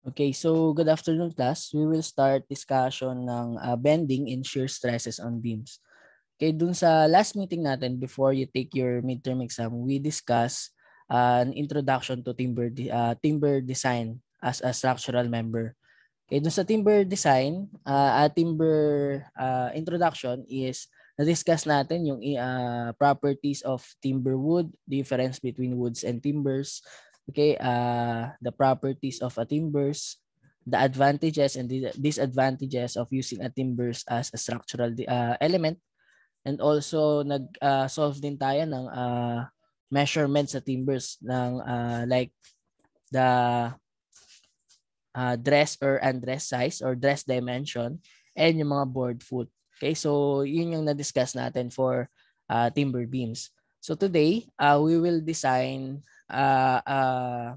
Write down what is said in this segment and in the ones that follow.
Okay, so good afternoon class. We will start discussion ng uh, bending and shear stresses on beams. Okay, dun sa last meeting natin before you take your midterm exam, we discuss uh, an introduction to timber uh, timber design as a structural member. Okay, dun sa timber design, uh, uh, timber uh, introduction is na-discuss natin yung uh, properties of timber wood, difference between woods and timbers, okay, uh, the properties of a timbers, the advantages and the disadvantages of using a timbers as a structural uh, element, and also nag-solve uh, din tayo ng uh, measurement sa timbers ng uh, like the uh, dress or undress size or dress dimension and yung mga board foot. Okay, so yun yung na-discuss natin for uh, timber beams. So today, uh, we will design, uh, uh,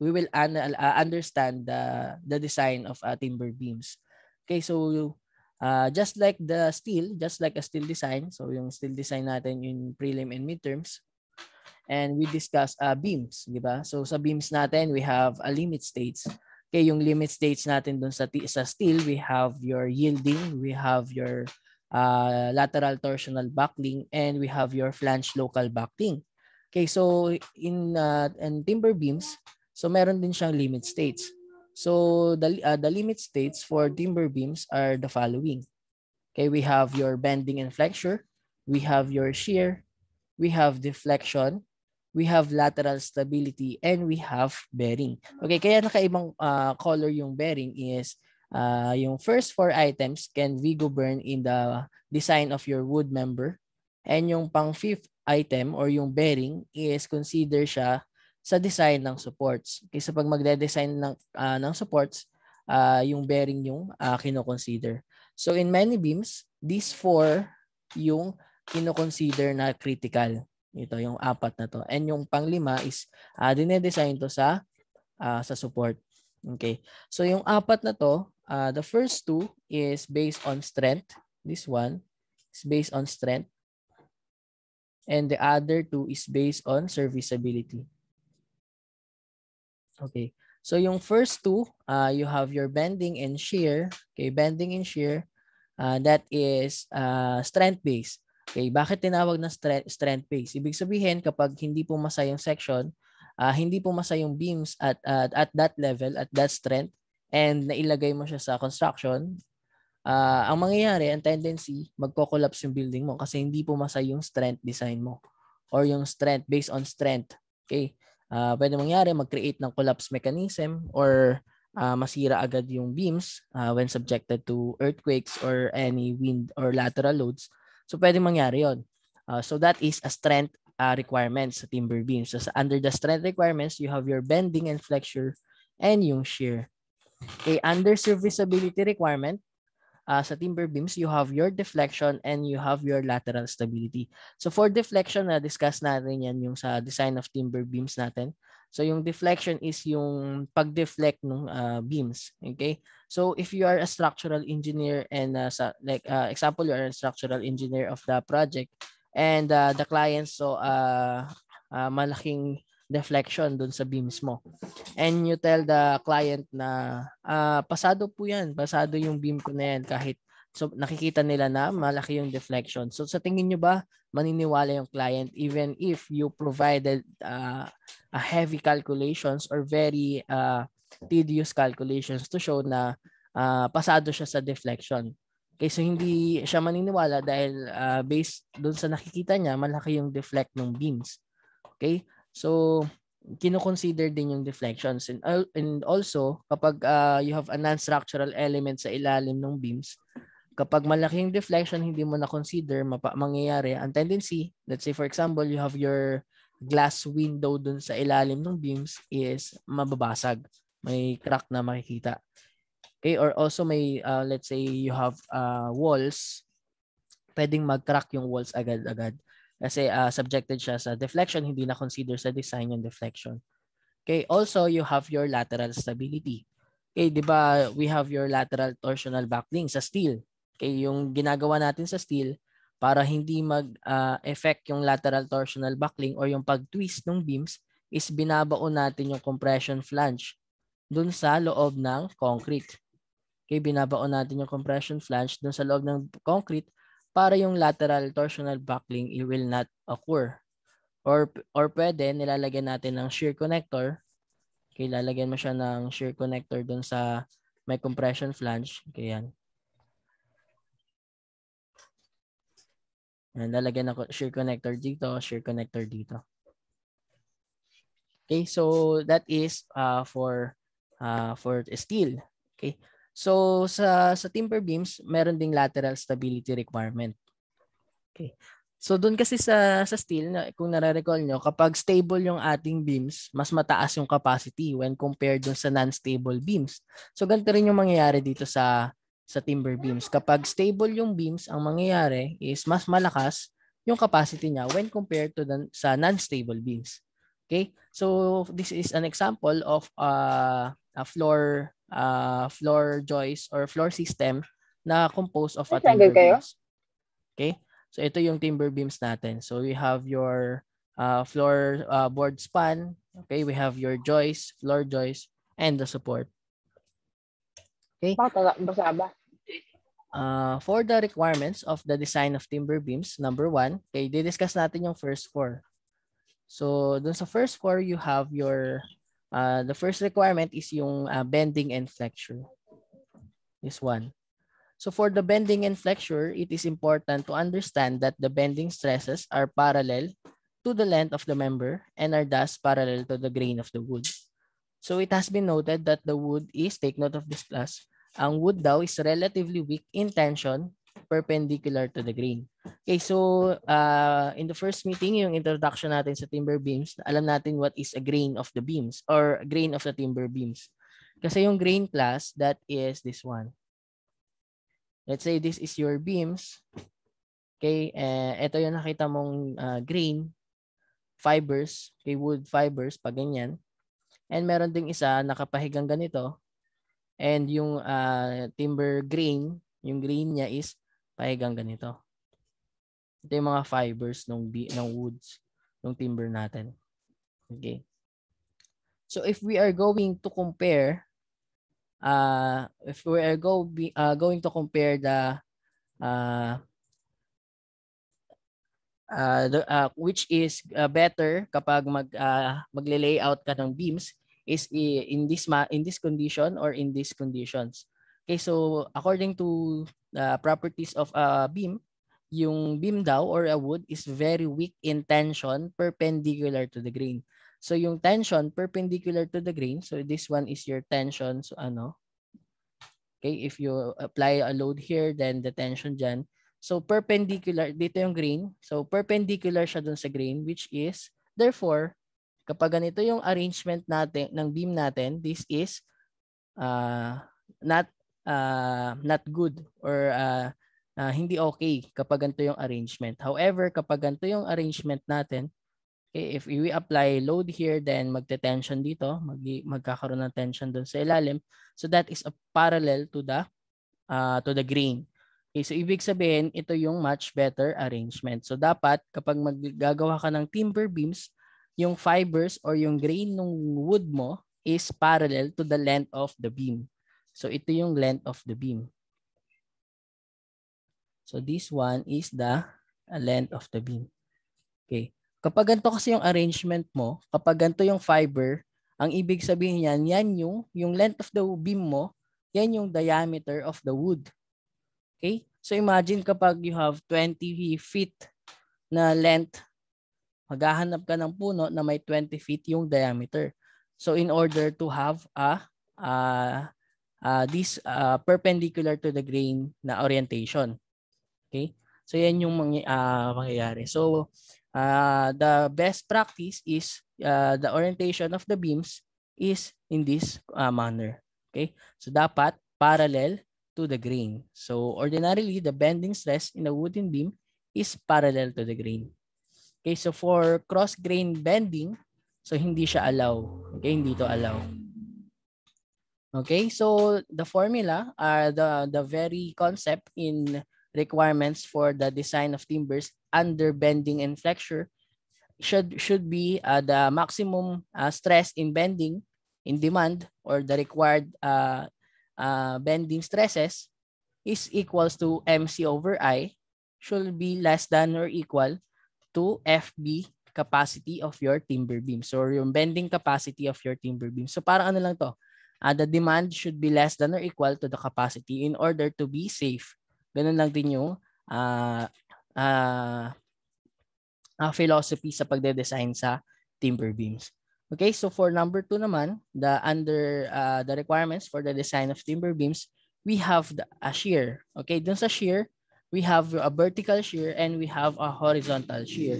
we will un- uh, understand the, the design of uh, timber beams. Okay, so uh, just like the steel, just like a steel design, so yung steel design natin yung prelim and midterms, and we discuss uh, beams, di ba? So sa beams natin, we have a limit states. Okay, yung limit states natin dun sa, sa steel, we have your yielding, we have your uh, lateral torsional buckling, and we have your flange local buckling. Okay, so in, uh, in timber beams, so meron din siyang limit states. So the, uh, the limit states for timber beams are the following. Okay, we have your bending and flexure, we have your shear, we have deflection, we have lateral stability, and we have bearing. Okay, kaya nakaibang uh, color yung bearing is Uh, yung first four items can be governed in the design of your wood member. And yung pang fifth item or yung bearing is consider siya sa design ng supports. Kasi pag magde-design ng, uh, ng supports, uh, yung bearing yung uh, kino-consider. So in many beams, these four yung kino-consider na critical. Ito yung apat na to. And yung panglima is uh, dinedesign to sa uh, sa support. Okay. So yung apat na to, uh, the first two is based on strength. This one is based on strength. And the other two is based on serviceability. Okay. So yung first two, uh, you have your bending and shear. Okay, bending and shear, uh, that is uh, strength-based. Okay, bakit tinawag na strength, strength-based? Ibig sabihin, kapag hindi pumasa yung section, uh, hindi pumasa yung beams at, uh, at that level, at that strength, and nailagay mo siya sa construction, uh, ang mangyayari, ang tendency, magko-collapse yung building mo kasi hindi pumasa yung strength design mo or yung strength based on strength. Okay? Uh, pwede mangyari, mag-create ng collapse mechanism or uh, masira agad yung beams uh, when subjected to earthquakes or any wind or lateral loads. So pwede mangyari yon. Uh, so that is a strength uh, requirements sa timber beams. So under the strength requirements, you have your bending and flexure and yung shear. Okay, under serviceability requirement, uh, sa timber beams, you have your deflection and you have your lateral stability. So for deflection, na discuss natin yan yung sa design of timber beams natin. So yung deflection is yung pag-deflect ng uh, beams. Okay? So if you are a structural engineer and uh, sa, like uh, example, you are a structural engineer of the project and uh, the client so uh, uh, malaking deflection dun sa beams mo. And you tell the client na uh, pasado po yan, pasado yung beam ko na yan kahit so nakikita nila na malaki yung deflection. So sa tingin nyo ba maniniwala yung client even if you provided uh, a heavy calculations or very uh, tedious calculations to show na uh, pasado siya sa deflection. Okay, so hindi siya maniniwala dahil uh, based doon sa nakikita niya, malaki yung deflect ng beams. Okay? So, kino-consider din yung deflections. And, and also, kapag uh, you have a non-structural element sa ilalim ng beams, kapag malaking deflection, hindi mo na-consider, mapa- mangyayari, ang tendency, let's say for example, you have your glass window dun sa ilalim ng beams is mababasag. May crack na makikita. Okay, or also may, uh, let's say you have uh, walls, pwedeng mag-crack yung walls agad-agad. Kasi uh, subjected siya sa deflection, hindi na consider sa design yung deflection. Okay, also you have your lateral stability. Okay, 'di ba, we have your lateral torsional buckling sa steel. Okay, yung ginagawa natin sa steel para hindi mag-effect uh, yung lateral torsional buckling or yung pag-twist ng beams is binabaon natin yung compression flange dun sa loob ng concrete. Okay, binabaon natin yung compression flange dun sa loob ng concrete para yung lateral torsional buckling it will not occur. Or, or pwede, nilalagyan natin ng shear connector. Okay, lalagyan mo siya ng shear connector dun sa may compression flange. Okay, yan. Yan, lalagyan ng shear connector dito, shear connector dito. Okay, so that is uh, for uh, for steel. Okay. So sa sa timber beams, meron ding lateral stability requirement. Okay. So doon kasi sa sa steel na kung nare-recall nyo, kapag stable yung ating beams, mas mataas yung capacity when compared dun sa non-stable beams. So ganito rin yung mangyayari dito sa sa timber beams. Kapag stable yung beams, ang mangyayari is mas malakas yung capacity niya when compared to the, sa non-stable beams. Okay? So this is an example of uh, a floor uh, floor joists or floor system na composed of a timber beams. Okay? So ito yung timber beams natin. So we have your uh, floor uh, board span. Okay, we have your joist, floor joist, and the support. Okay. Uh, for the requirements of the design of timber beams, number one, okay, didiscuss natin yung first four. So dun sa first four, you have your Uh, the first requirement is yung uh, bending and flexure. This one. So for the bending and flexure, it is important to understand that the bending stresses are parallel to the length of the member and are thus parallel to the grain of the wood. So it has been noted that the wood is, take note of this class, ang wood daw is relatively weak in tension perpendicular to the grain. Okay, so uh, in the first meeting, yung introduction natin sa timber beams, alam natin what is a grain of the beams or grain of the timber beams. Kasi yung grain class, that is this one. Let's say this is your beams. Okay, uh, ito yung nakita mong uh, grain, fibers, okay, wood fibers, pag ganyan. And meron ding isa nakapahigang ganito. And yung uh, timber grain, yung grain niya is pahigang ganito. Ito yung mga fibers ng, ng woods, ng timber natin. Okay. So if we are going to compare, uh, if we are go, uh, going to compare the, uh, uh, the uh, which is uh, better kapag mag uh, magle-layout ka ng beams is in this ma in this condition or in these conditions. Okay, so according to the properties of a beam, yung beam daw or a wood is very weak in tension perpendicular to the grain. So yung tension perpendicular to the grain, so this one is your tension. So ano? Okay, if you apply a load here, then the tension dyan. So perpendicular, dito yung grain. So perpendicular siya dun sa grain, which is, therefore, kapag ganito yung arrangement natin ng beam natin, this is uh, not uh, not good or uh, uh, hindi okay kapag ganito yung arrangement. However, kapag ganito yung arrangement natin, okay, if we apply load here, then magte-tension dito, mag magkakaroon ng tension doon sa ilalim. So that is a parallel to the uh, to the grain. Okay, so ibig sabihin, ito yung much better arrangement. So dapat kapag maggagawa ka ng timber beams, yung fibers or yung grain ng wood mo is parallel to the length of the beam. So ito yung length of the beam. So this one is the uh, length of the beam. Okay. Kapag ganito kasi yung arrangement mo, kapag ganito yung fiber, ang ibig sabihin yan, yan yung, yung length of the beam mo, yan yung diameter of the wood. Okay? So imagine kapag you have 20 feet na length, maghahanap ka ng puno na may 20 feet yung diameter. So in order to have a, a uh, this uh, perpendicular to the grain na orientation. Okay? So yan yung mga, uh, mangyayari. So uh, the best practice is uh, the orientation of the beams is in this uh, manner. Okay? So dapat parallel to the grain. So ordinarily the bending stress in a wooden beam is parallel to the grain. Okay, so for cross grain bending, so hindi siya allow. Okay, hindi to allow. Okay, so the formula are the, the very concept in requirements for the design of timbers under bending and flexure should should be uh, the maximum uh, stress in bending in demand or the required uh, uh, bending stresses is equals to MC over I should be less than or equal to FB capacity of your timber beam. So yung bending capacity of your timber beam. So parang ano lang to, uh, the demand should be less than or equal to the capacity in order to be safe. Ganun lang din yung uh, uh, uh, philosophy sa pagde-design sa timber beams. Okay, so for number two naman, the under uh, the requirements for the design of timber beams, we have the, a shear. Okay, dun sa shear, we have a vertical shear and we have a horizontal shear.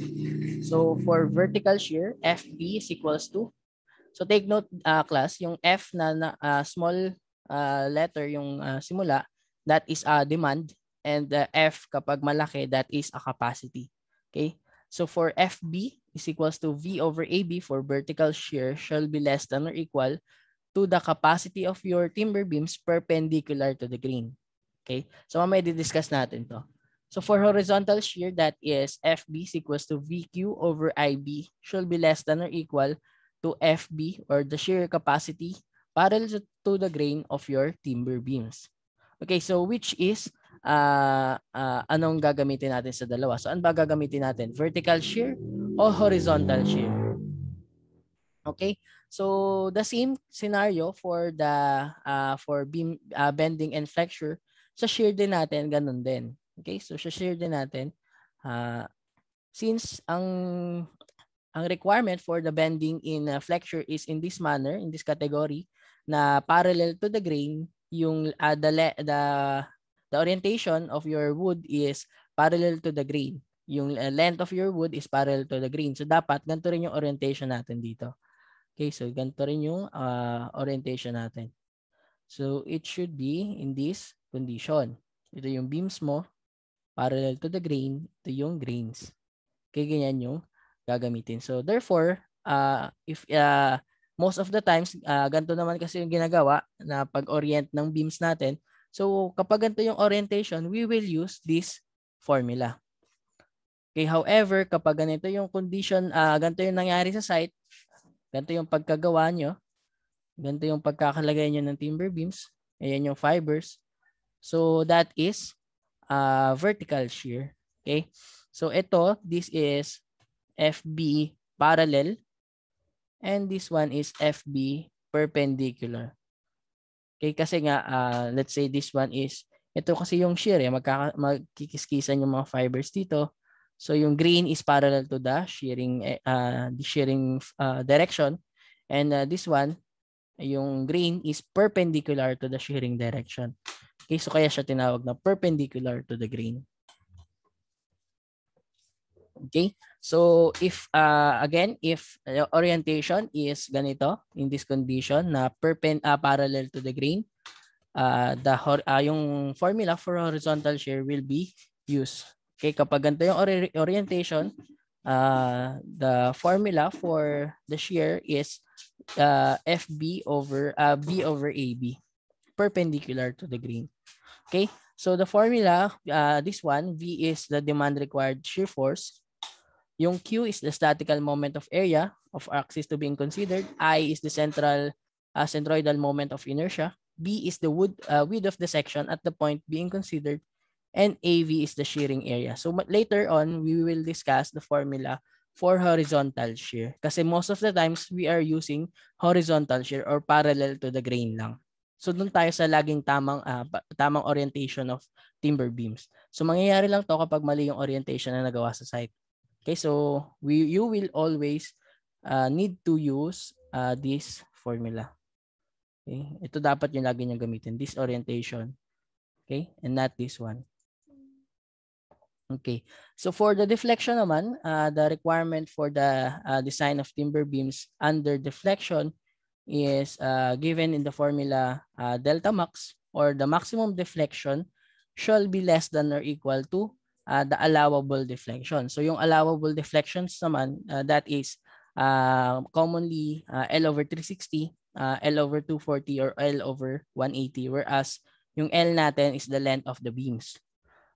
So for vertical shear, FB is equals to, so take note uh, class, yung F na, na uh, small uh, letter yung uh, simula, that is a demand and the F kapag malaki, that is a capacity. Okay, so for FB, is equals to V over AB for vertical shear shall be less than or equal to the capacity of your timber beams perpendicular to the grain. Okay? So mamaya di-discuss natin to. So for horizontal shear, that is FB is equals to VQ over IB shall be less than or equal to FB or the shear capacity parallel to the grain of your timber beams. Okay, so which is uh, uh, anong gagamitin natin sa dalawa. So, ano ba gagamitin natin? Vertical shear o horizontal shear? Okay? So, the same scenario for the uh, for beam uh, bending and flexure. Sa shear din natin, ganun din. Okay? So, sa shear din natin, uh, since ang ang requirement for the bending in uh, flexure is in this manner, in this category, na parallel to the grain, yung uh, the, the the orientation of your wood is parallel to the grain. Yung uh, length of your wood is parallel to the grain. So dapat ganito rin yung orientation natin dito. Okay, so ganito rin yung uh, orientation natin. So it should be in this condition. Ito yung beams mo, parallel to the grain, ito yung grains. Okay, ganyan yung gagamitin. So therefore, uh, if uh, most of the times, uh, ganito naman kasi yung ginagawa na pag-orient ng beams natin, So kapag ganito yung orientation, we will use this formula. Okay, however, kapag ganito yung condition, uh, ganito yung nangyari sa site, ganito yung pagkagawa nyo, ganito yung pagkakalagay nyo ng timber beams, ayan yung fibers. So that is uh, vertical shear. Okay, so ito, this is FB parallel and this one is FB perpendicular. Okay, kasi nga, uh, let's say this one is, ito kasi yung shear, eh, magkikiskisan yung mga fibers dito. So yung green is parallel to the shearing, uh, the shearing uh, direction. And uh, this one, yung green is perpendicular to the shearing direction. Okay, so kaya siya tinawag na perpendicular to the grain. Okay, so if uh, again, if orientation is ganito in this condition na perpen uh, parallel to the grain, uh, the uh, yung formula for horizontal shear will be used. Okay, kapag ganito yung ori orientation, uh, the formula for the shear is uh, FB over uh, B over AB, perpendicular to the grain. Okay, so the formula, uh, this one, V is the demand required shear force. Yung Q is the statical moment of area of axis to being considered. I is the central uh, centroidal moment of inertia. B is the wood, uh, width of the section at the point being considered. And AV is the shearing area. So later on, we will discuss the formula for horizontal shear. Kasi most of the times, we are using horizontal shear or parallel to the grain lang. So doon tayo sa laging tamang uh, tamang orientation of timber beams. So mangyayari lang to kapag mali yung orientation na nagawa sa site. Okay, so we you will always uh, need to use uh, this formula. Okay, ito dapat yung lagi niyang gamitin, this orientation. Okay, and not this one. Okay, so for the deflection naman, uh, the requirement for the uh, design of timber beams under deflection is uh, given in the formula uh, delta max or the maximum deflection shall be less than or equal to uh, the allowable deflection. So yung allowable deflections naman, uh, that is uh, commonly uh, L over 360, uh, L over 240, or L over 180. Whereas yung L natin is the length of the beams.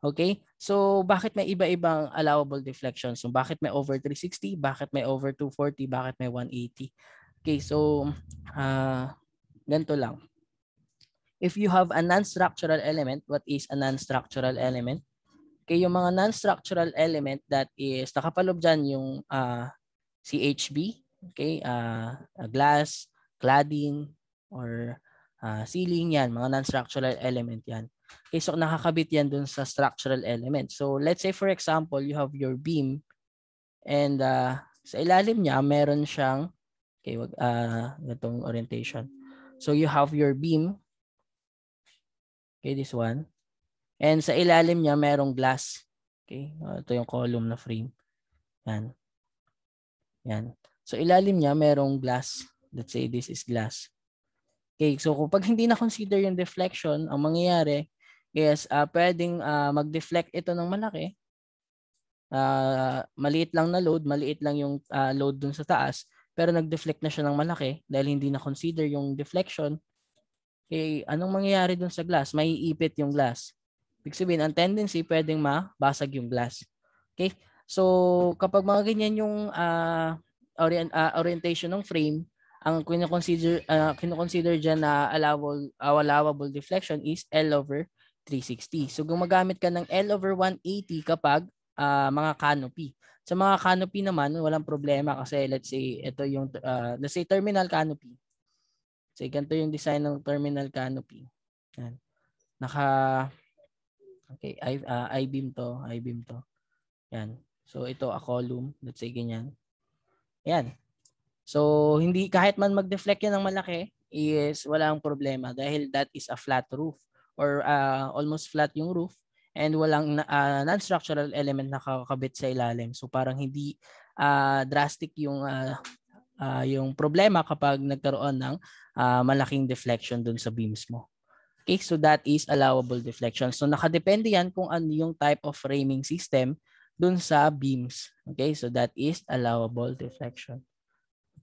Okay? So bakit may iba-ibang allowable deflections? So bakit may over 360? Bakit may over 240? Bakit may 180? Okay, so uh, ganito lang. If you have a non-structural element, what is a non-structural element? Okay, yung mga non-structural element that is nakapalob dyan yung uh, CHB, okay, uh, glass, cladding, or uh, ceiling yan, mga non-structural element yan. Okay, so nakakabit yan dun sa structural element. So let's say for example, you have your beam and uh, sa ilalim niya meron siyang okay, wag uh, ganitong orientation. So you have your beam. Okay, this one. And sa ilalim niya merong glass. Okay, uh, ito yung column na frame. Yan. Yan. So ilalim niya merong glass. Let's say this is glass. Okay, so kapag hindi na consider yung deflection, ang mangyayari is uh, pwedeng uh, mag-deflect ito ng malaki. Uh, maliit lang na load, maliit lang yung uh, load dun sa taas, pero nag-deflect na siya ng malaki dahil hindi na consider yung deflection. Okay, anong mangyayari dun sa glass? May ipit yung glass. Ibig sabihin, ang tendency pwedeng mabasag yung glass. Okay? So, kapag mga ganyan yung uh, orient, uh, orientation ng frame, ang kino-consider uh, kino-consider diyan na allowable uh, allowable deflection is L over 360. So gumagamit ka ng L over 180 kapag uh, mga canopy. Sa mga canopy naman, walang problema kasi let's say ito yung uh, let's say terminal canopy. So ganito yung design ng terminal canopy. Yan. Naka Okay, I uh, I-beam to, I-beam to. Yan. So ito a column, let's say ganyan. Yan. So, hindi kahit man mag-deflect yan ng malaki, is walang problema dahil that is a flat roof or uh, almost flat yung roof and walang uh, non-structural element na kakabit sa ilalim. So parang hindi uh, drastic yung uh, uh, yung problema kapag nagkaroon ng uh, malaking deflection dun sa beams mo. Okay, so that is allowable deflection. So nakadepende yan kung ano yung type of framing system dun sa beams. Okay, so that is allowable deflection.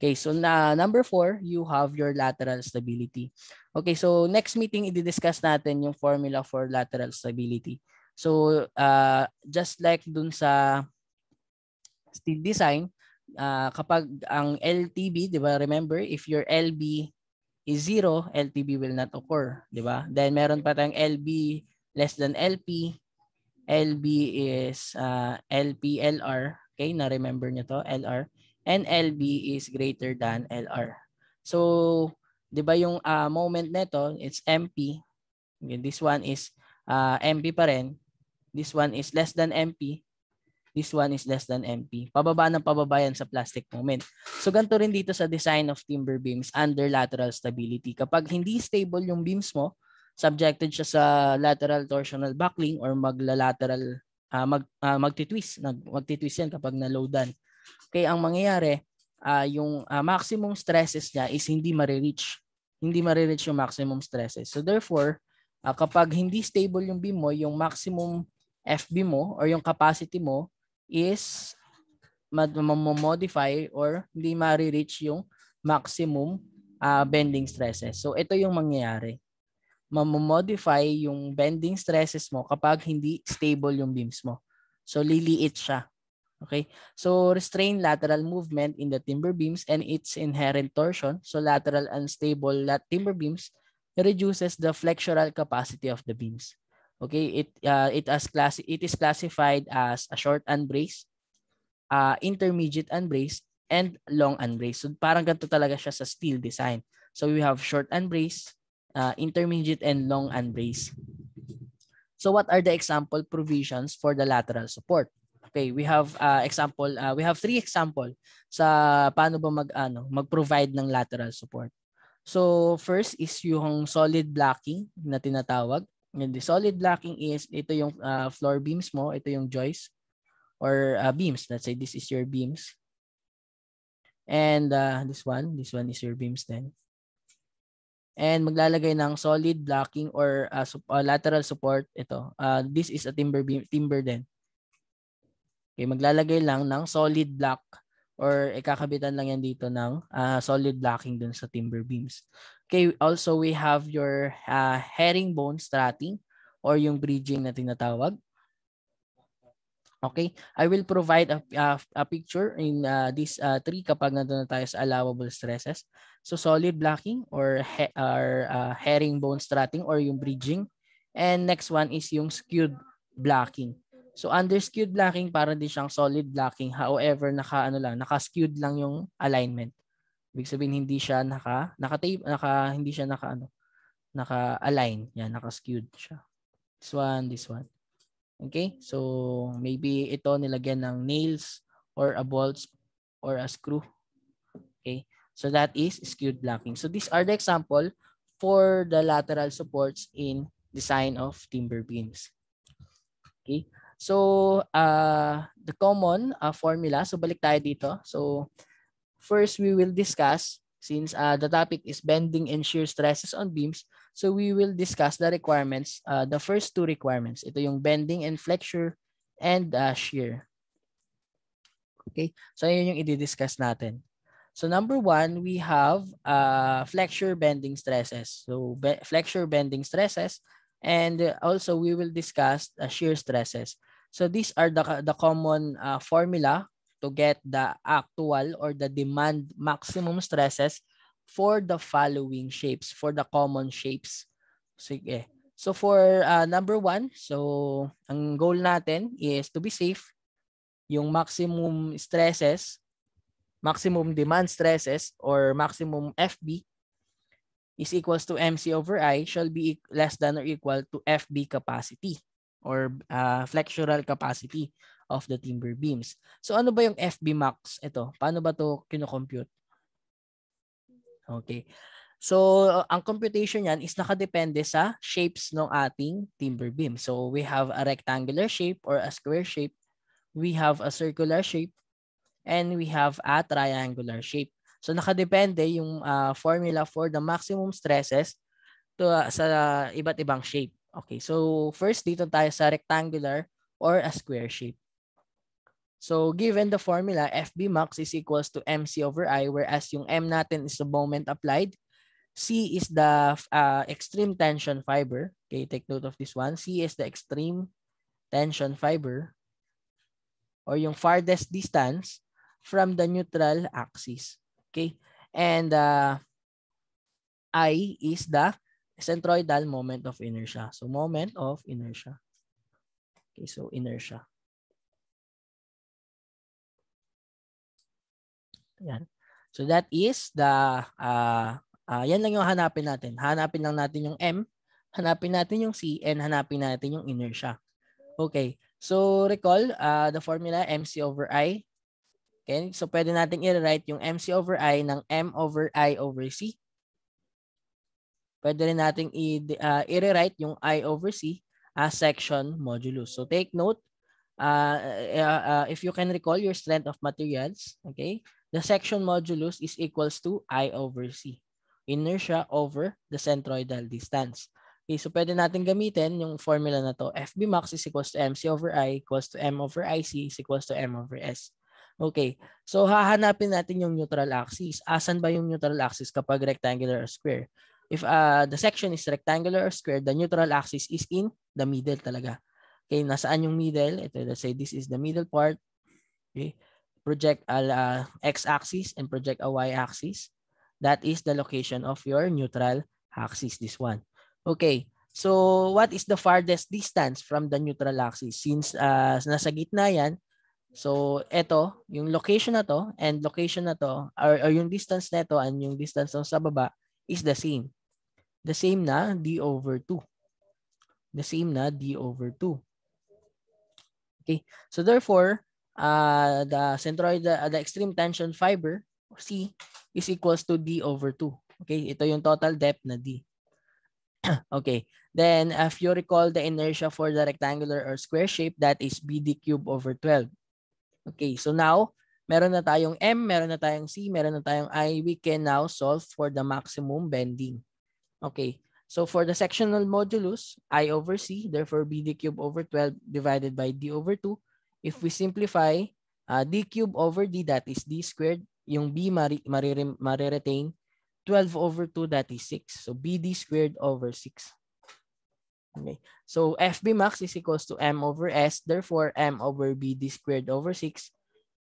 Okay, so na number four, you have your lateral stability. Okay, so next meeting, i-discuss natin yung formula for lateral stability. So uh, just like dun sa steel design, uh, kapag ang LTB, di ba, remember, if your LB is zero, LTB will not occur, di ba? Then meron pa tayong LB less than LP, LB is uh, LPLR, okay, na-remember nyo to, LR and LB is greater than LR. So, 'di ba yung uh, moment nito, it's MP. This one is uh, MP pa rin. This one is less than MP. This one is less than MP. Pababa ng pababa yan sa plastic moment. So ganito rin dito sa design of timber beams under lateral stability. Kapag hindi stable yung beams mo, subjected siya sa lateral torsional buckling or magla-lateral uh, mag uh, magtitwist, nag magtitwist yan kapag na-loadan. Okay, ang mangyayari, uh, yung uh, maximum stresses niya is hindi ma-reach. Hindi ma-reach yung maximum stresses. So therefore, uh, kapag hindi stable yung beam mo, yung maximum FB mo or yung capacity mo is ma-modify or hindi ma-reach yung maximum uh, bending stresses. So ito yung mangyayari. Ma-modify yung bending stresses mo kapag hindi stable yung beams mo. So liliit siya. Okay, so restrain lateral movement in the timber beams and its inherent torsion. So lateral unstable lat timber beams reduces the flexural capacity of the beams. Okay, it uh, it as class it is classified as a short unbraced, uh, intermediate unbraced, and long unbraced. So parang ganito talaga siya sa steel design. So we have short unbraced, uh, intermediate, and long unbraced. So what are the example provisions for the lateral support? Okay, we have uh, example, uh, we have three example sa paano ba mag ano, mag-provide ng lateral support. So first is yung solid blocking na tinatawag. And the solid blocking is ito yung uh, floor beams mo, ito yung joist or uh, beams. Let's say this is your beams. And uh, this one, this one is your beams then. And maglalagay ng solid blocking or uh, uh, lateral support ito. Uh, this is a timber beam, timber then. Okay, maglalagay lang ng solid block or ikakabitan lang yan dito ng uh, solid blocking dun sa timber beams. Okay, also we have your uh, herringbone strutting or yung bridging na tinatawag. Okay? I will provide a, a, a picture in uh, these uh, three kapag nandun na tayo sa allowable stresses. So solid blocking or, he, or uh, herringbone strutting or yung bridging. And next one is yung skewed blocking. So under skewed blocking, para din siyang solid blocking. However, naka ano lang, naka-skewed lang yung alignment. Ibig sabihin hindi siya naka naka naka hindi siya naka ano, naka-align. Yan, naka-skewed siya. This one, this one. Okay? So maybe ito nilagyan ng nails or a bolts or a screw. Okay? So that is skewed blocking. So these are the example for the lateral supports in design of timber beams. Okay? So, uh, the common uh, formula, so balik tayo dito. So, first we will discuss, since uh, the topic is bending and shear stresses on beams, so we will discuss the requirements, uh, the first two requirements. Ito yung bending and flexure and uh, shear. Okay, so yun yung i-discuss natin. So number one, we have uh, flexure bending stresses. So be flexure bending stresses and also we will discuss uh, shear stresses. So these are the, the common uh, formula to get the actual or the demand maximum stresses for the following shapes, for the common shapes. Sige. So for uh, number one, so ang goal natin is to be safe. Yung maximum stresses, maximum demand stresses or maximum FB is equals to MC over I shall be less than or equal to FB capacity or uh, flexural capacity of the timber beams. So ano ba yung FB max? Ito, paano ba to kino-compute? Okay. So ang computation niyan is nakadepende sa shapes ng ating timber beam. So we have a rectangular shape or a square shape. We have a circular shape and we have a triangular shape. So nakadepende yung uh, formula for the maximum stresses to uh, sa iba't ibang shape. Okay, so first dito tayo sa rectangular or a square shape. So given the formula, FB max is equals to MC over I whereas yung M natin is the moment applied. C is the uh, extreme tension fiber. Okay, take note of this one. C is the extreme tension fiber or yung farthest distance from the neutral axis. Okay? And uh, I is the centroidal moment of inertia. So moment of inertia. Okay, so inertia. Yan. So that is the, uh, uh, yan lang yung hanapin natin. Hanapin lang natin yung M, hanapin natin yung C, and hanapin natin yung inertia. Okay. So recall uh, the formula MC over I Okay? So, pwede natin i-write yung MC over I ng M over I over C. Pwede rin natin uh, i-rewrite yung I over C as section modulus. So, take note, uh, uh, uh, if you can recall your strength of materials, okay, the section modulus is equals to I over C. Inertia over the centroidal distance. Okay, so pwede natin gamitin yung formula na to. FB max is equals to MC over I equals to M over IC is equals to M over S. Okay. So hahanapin natin yung neutral axis. Asan ba yung neutral axis kapag rectangular or square? If uh, the section is rectangular or square, the neutral axis is in the middle talaga. Okay, nasaan yung middle? Ito, let's say this is the middle part. Okay. Project a uh, x-axis and project a y-axis. That is the location of your neutral axis, this one. Okay. So, what is the farthest distance from the neutral axis? Since uh, nasa gitna yan, So, ito, yung location na to and location na to, or, or yung distance na to and yung distance na sa baba is the same. The same na d over 2. The same na d over 2. Okay. So, therefore, uh, the centroid, uh, the extreme tension fiber, C, is equals to d over 2. Okay. Ito yung total depth na d. okay. Then, if you recall the inertia for the rectangular or square shape, that is bd cube over 12. Okay, so now, meron na tayong M, meron na tayong C, meron na tayong I. We can now solve for the maximum bending. Okay, so for the sectional modulus, I over C, therefore BD cube over 12 divided by D over 2. If we simplify, uh, D cube over D, that is D squared. Yung B mari, mari-retain. 12 over 2, that is 6. So BD squared over 6. Okay. So FB max is equals to M over S. Therefore, M over BD squared over 6.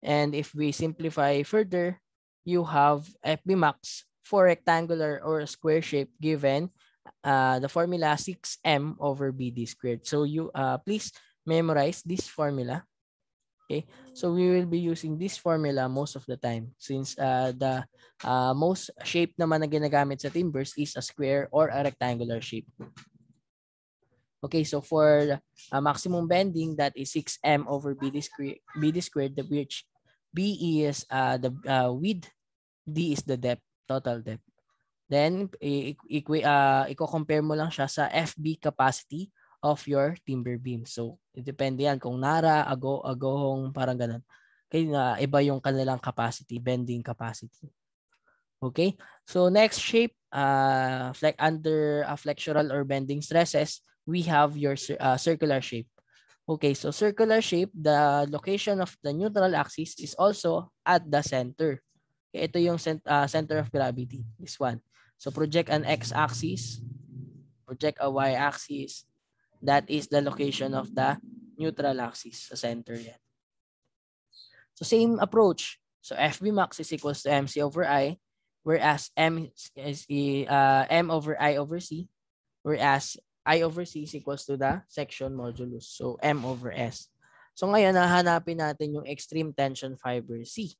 And if we simplify further, you have FB max for rectangular or square shape given uh, the formula 6M over BD squared. So you uh, please memorize this formula. Okay, so we will be using this formula most of the time since uh, the uh, most shape naman na ginagamit sa timbers is a square or a rectangular shape. Okay, so for uh, maximum bending, that is 6m over bd squared, bd squared, the which b is uh, the uh, width, d is the depth, total depth. Then, i-compare uh, mo lang siya sa FB capacity of your timber beam. So, depende yan kung nara, ago, agohong, parang ganun. Kaya na iba yung kanilang capacity, bending capacity. Okay? So, next shape, uh, like under uh, flexural or bending stresses, we have your uh, circular shape. Okay, so circular shape, the location of the neutral axis is also at the center. Okay, ito yung cent uh, center of gravity, this one. So project an x-axis, project a y-axis, that is the location of the neutral axis sa center yan. So same approach. So FB max is equals to MC over I, whereas M is uh, M over I over C, whereas I over C is equals to the section modulus. So M over S. So ngayon, nahanapin natin yung extreme tension fiber C.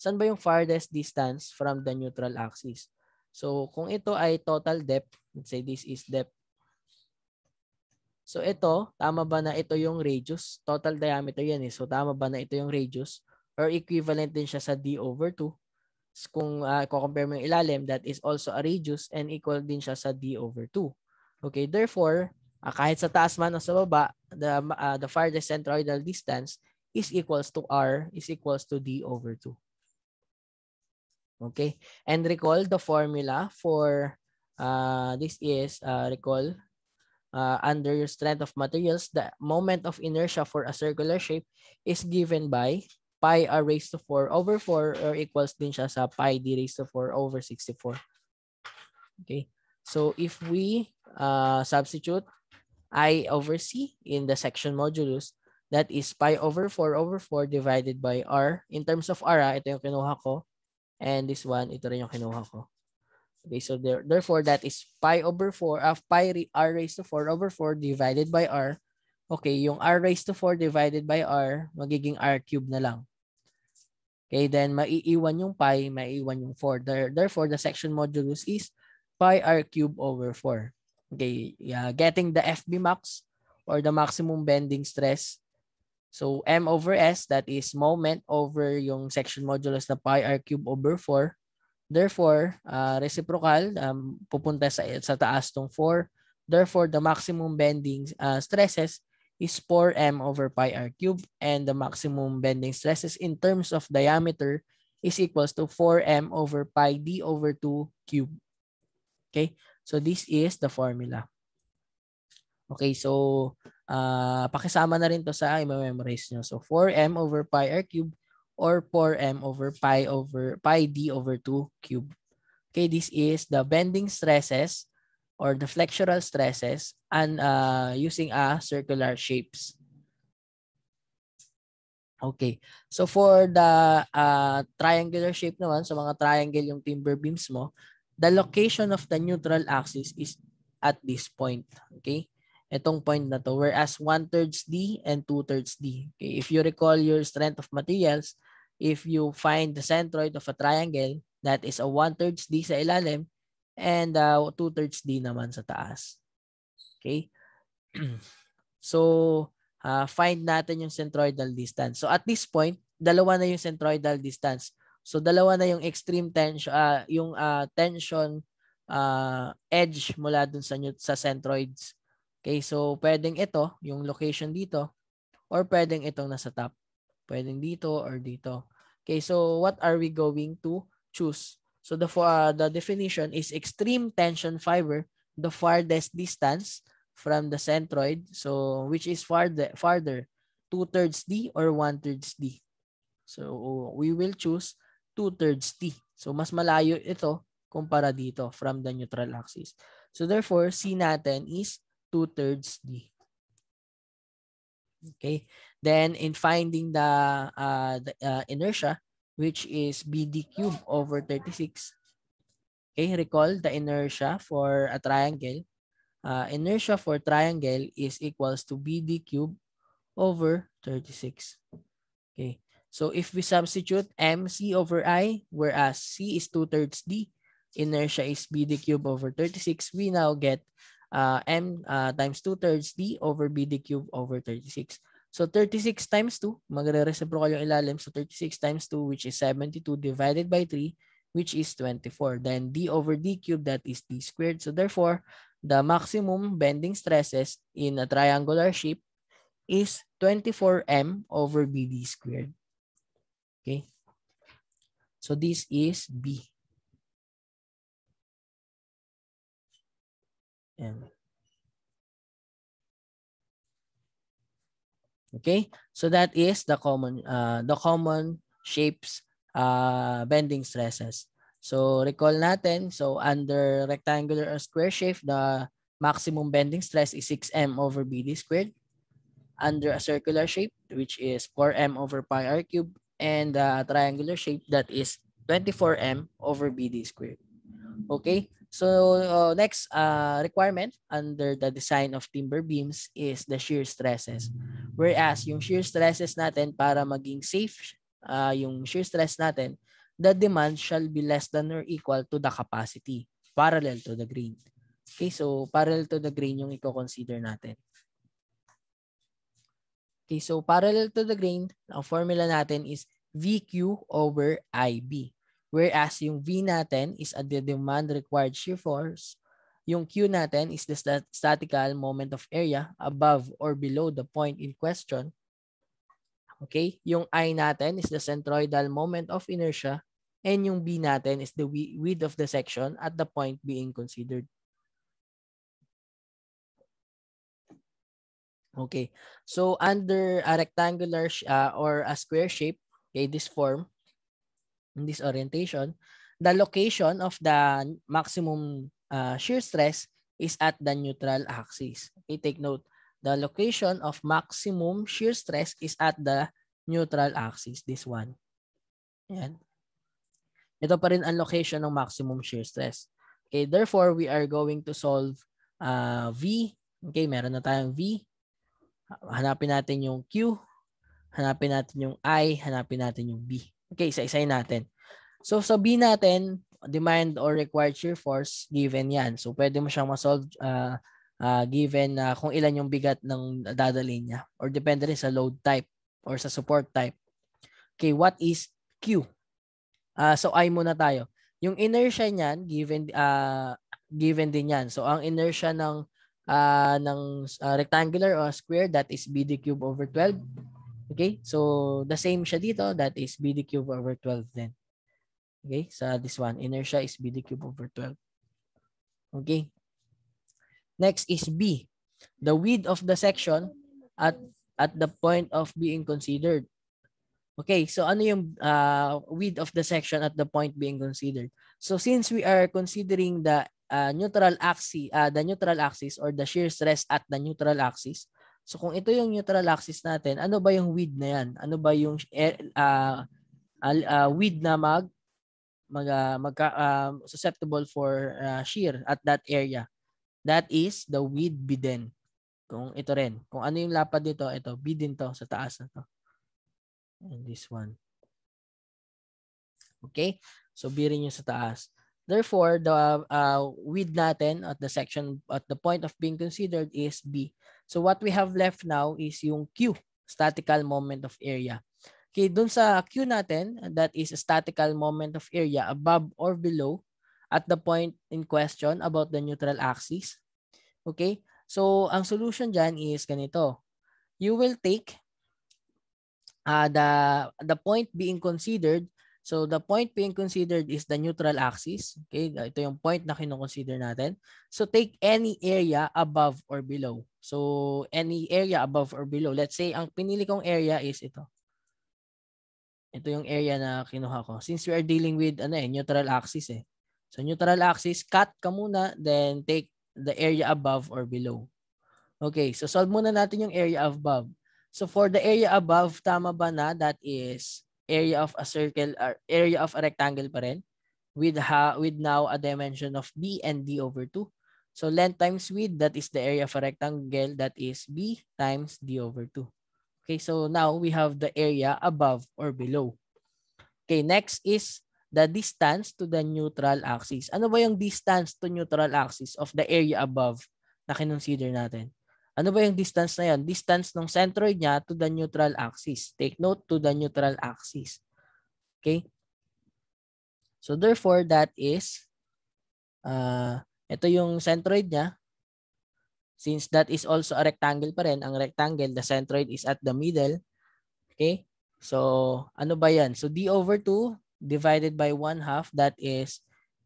Saan ba yung farthest distance from the neutral axis? So kung ito ay total depth, let's say this is depth So ito, tama ba na ito yung radius? Total diameter yan eh. So tama ba na ito yung radius? Or equivalent din siya sa d over 2? Kung uh, compare mo yung ilalim, that is also a radius and equal din siya sa d over 2. Okay, therefore, uh, kahit sa taas man o sa baba, the, uh, the farthest centroidal distance is equals to r is equals to d over 2. Okay, and recall the formula for uh, this is uh, recall uh, under your strength of materials, the moment of inertia for a circular shape is given by pi r raised to 4 over 4 or equals din siya sa pi d raised to 4 over 64. Okay. So if we uh, substitute i over c in the section modulus, that is pi over 4 over 4 divided by r. In terms of r, ah, ito yung kinuha ko. And this one, ito rin yung kinuha ko. Okay, so there, therefore that is pi over 4 of uh, pi r raised to 4 over 4 divided by r. Okay, yung r raised to 4 divided by r, magiging r cube na lang. Okay, then maiiwan yung pi, maiiwan yung 4. There, therefore, the section modulus is pi r cube over 4. Okay, yeah, getting the FB max or the maximum bending stress. So M over S, that is moment over yung section modulus na pi r cube over 4 Therefore, uh, reciprocal, um, pupunta sa, sa taas tong 4. Therefore, the maximum bending uh, stresses is 4m over pi r cube and the maximum bending stresses in terms of diameter is equals to 4m over pi d over 2 cube. Okay, so this is the formula. Okay, so uh, pakisama na rin to sa i-memorize nyo. So 4m over pi r cube or 4m over pi over pi d over 2 cube. Okay, this is the bending stresses or the flexural stresses and uh, using a circular shapes. Okay. So for the uh, triangular shape naman, so mga triangle yung timber beams mo, the location of the neutral axis is at this point. Okay? Itong point na to. Whereas 1 thirds D and 2 thirds D. Okay? If you recall your strength of materials, if you find the centroid of a triangle, that is a 1 thirds D sa ilalim and uh, 2 thirds D naman sa taas. Okay? so, uh, find natin yung centroidal distance. So, at this point, dalawa na yung centroidal distance. So, dalawa na yung extreme tension, uh, yung uh, tension uh, edge mula dun sa, sa centroids. Okay, so pwedeng ito, yung location dito, or pwedeng itong nasa top. Pwedeng dito or dito. Okay, so what are we going to choose? So the uh, the definition is extreme tension fiber, the farthest distance from the centroid. So which is farther farther, two thirds D or one thirds D. So we will choose two thirds D. So mas malayo ito kumpara dito from the neutral axis. So therefore, C natin is 2-thirds D. Okay. Then in finding the, uh, the uh, inertia, which is BD cube over 36. Okay, recall the inertia for a triangle. Uh, inertia for triangle is equals to BD cube over 36. Okay, so if we substitute MC over I, whereas C is 2 thirds D, inertia is BD cube over 36, we now get uh, M uh, times 2 thirds D over BD cube over 36. So 36 times 2, magre-reciprocal yung ilalim. So 36 times 2, which is 72 divided by 3, which is 24. Then d over d cubed, that is d squared. So therefore, the maximum bending stresses in a triangular shape is 24m over bd squared. Okay. So this is B. And Okay? So that is the common uh, the common shapes uh, bending stresses. So recall natin, so under rectangular or square shape, the maximum bending stress is 6m over BD squared. Under a circular shape, which is 4m over pi r cubed, and a triangular shape that is 24m over BD squared. Okay, so uh, next uh, requirement under the design of timber beams is the shear stresses. Whereas yung shear stresses natin para maging safe uh, yung shear stress natin, the demand shall be less than or equal to the capacity parallel to the grain. Okay, so parallel to the grain yung i-consider natin. Okay, so parallel to the grain, ang formula natin is VQ over IB. Whereas yung V natin is at the demand required shear force yung Q natin is the stat statical moment of area above or below the point in question. Okay? Yung I natin is the centroidal moment of inertia and yung B natin is the width of the section at the point being considered. Okay. So under a rectangular uh, or a square shape, okay, this form, in this orientation, the location of the maximum uh, shear stress is at the neutral axis. Okay, take note. The location of maximum shear stress is at the neutral axis, this one. Yan. Ito pa rin ang location ng maximum shear stress. Okay, therefore, we are going to solve uh, V. Okay, meron na tayong V. Hanapin natin yung Q. Hanapin natin yung I. Hanapin natin yung B. Okay, isa-isayin natin. So, sa B natin, demand or required shear force, given yan. So, pwede mo siyang masolve uh, uh, given uh, kung ilan yung bigat ng dadalhin niya. Or depende rin sa load type or sa support type. Okay, what is Q? Uh, so, I muna tayo. Yung inertia niyan, given, uh, given din yan. So, ang inertia ng uh, ng uh, rectangular or square, that is BD cube over 12. Okay, so the same siya dito, that is BD cube over 12 then. Okay, sa this one, inertia is BD cube over 12. Okay. Next is B. The width of the section at at the point of being considered. Okay, so ano yung uh, width of the section at the point being considered? So since we are considering the uh, neutral axis, uh, the neutral axis or the shear stress at the neutral axis, so kung ito yung neutral axis natin, ano ba yung width na yan? Ano ba yung uh, uh, width na mag mag, uh, magka, uh, susceptible for uh, shear at that area. That is the width bidden. Kung ito rin. Kung ano yung lapad dito, ito, bidden to sa taas na to. And this one. Okay? So, birin nyo sa taas. Therefore, the uh, width natin at the section, at the point of being considered is B. So, what we have left now is yung Q, statical moment of area. Okay, dun sa Q natin, that is a statical moment of area above or below at the point in question about the neutral axis. Okay, so ang solution dyan is ganito. You will take uh, the, the point being considered. So the point being considered is the neutral axis. Okay, ito yung point na kinoconsider natin. So take any area above or below. So any area above or below. Let's say ang pinili kong area is ito. Ito yung area na kinuha ko. Since we are dealing with ano eh, neutral axis eh. So neutral axis, cut ka muna, then take the area above or below. Okay, so solve muna natin yung area above. So for the area above, tama ba na that is area of a circle or area of a rectangle pa rin with ha with now a dimension of b and d over 2. So length times width, that is the area of a rectangle, that is b times d over 2. Okay, so now we have the area above or below. Okay, next is the distance to the neutral axis. Ano ba yung distance to neutral axis of the area above na kinonsider natin? Ano ba yung distance na yan? Distance ng centroid niya to the neutral axis. Take note to the neutral axis. Okay? So therefore, that is, uh, ito yung centroid niya. Since that is also a rectangle pa rin, ang rectangle, the centroid is at the middle. Okay? So, ano ba yan? So, d over 2 divided by 1 half, that is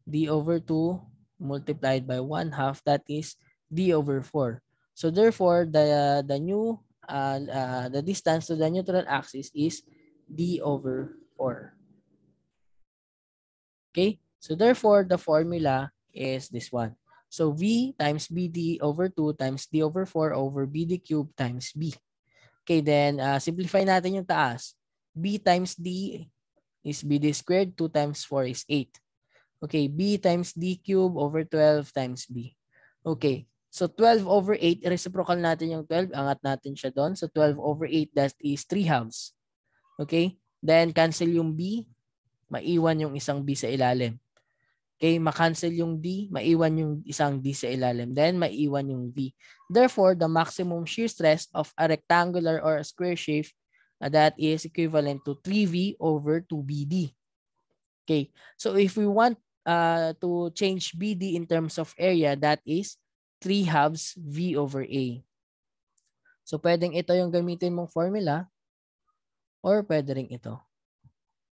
d over 2 multiplied by 1 half, that is d over 4. So therefore, the the new uh, uh, the distance to the neutral axis is d over 4. Okay? So therefore, the formula is this one. So v times bd over 2 times d over 4 over bd cube times b. Okay, then uh, simplify natin yung taas. b times d is bd squared, 2 times 4 is 8. Okay, b times d cube over 12 times b. Okay, So 12 over 8, reciprocal natin yung 12. Angat natin siya doon. So 12 over 8, that is 3 halves. Okay? Then cancel yung B. Maiwan yung isang B sa ilalim. Okay? Makancel yung D. Maiwan yung isang D sa ilalim. Then maiwan yung V. Therefore, the maximum shear stress of a rectangular or a square shape uh, that is equivalent to 3V over 2BD. Okay? So if we want uh, to change BD in terms of area, that is 3 halves V over A. So, pwedeng ito yung gamitin mong formula or pwede rin ito.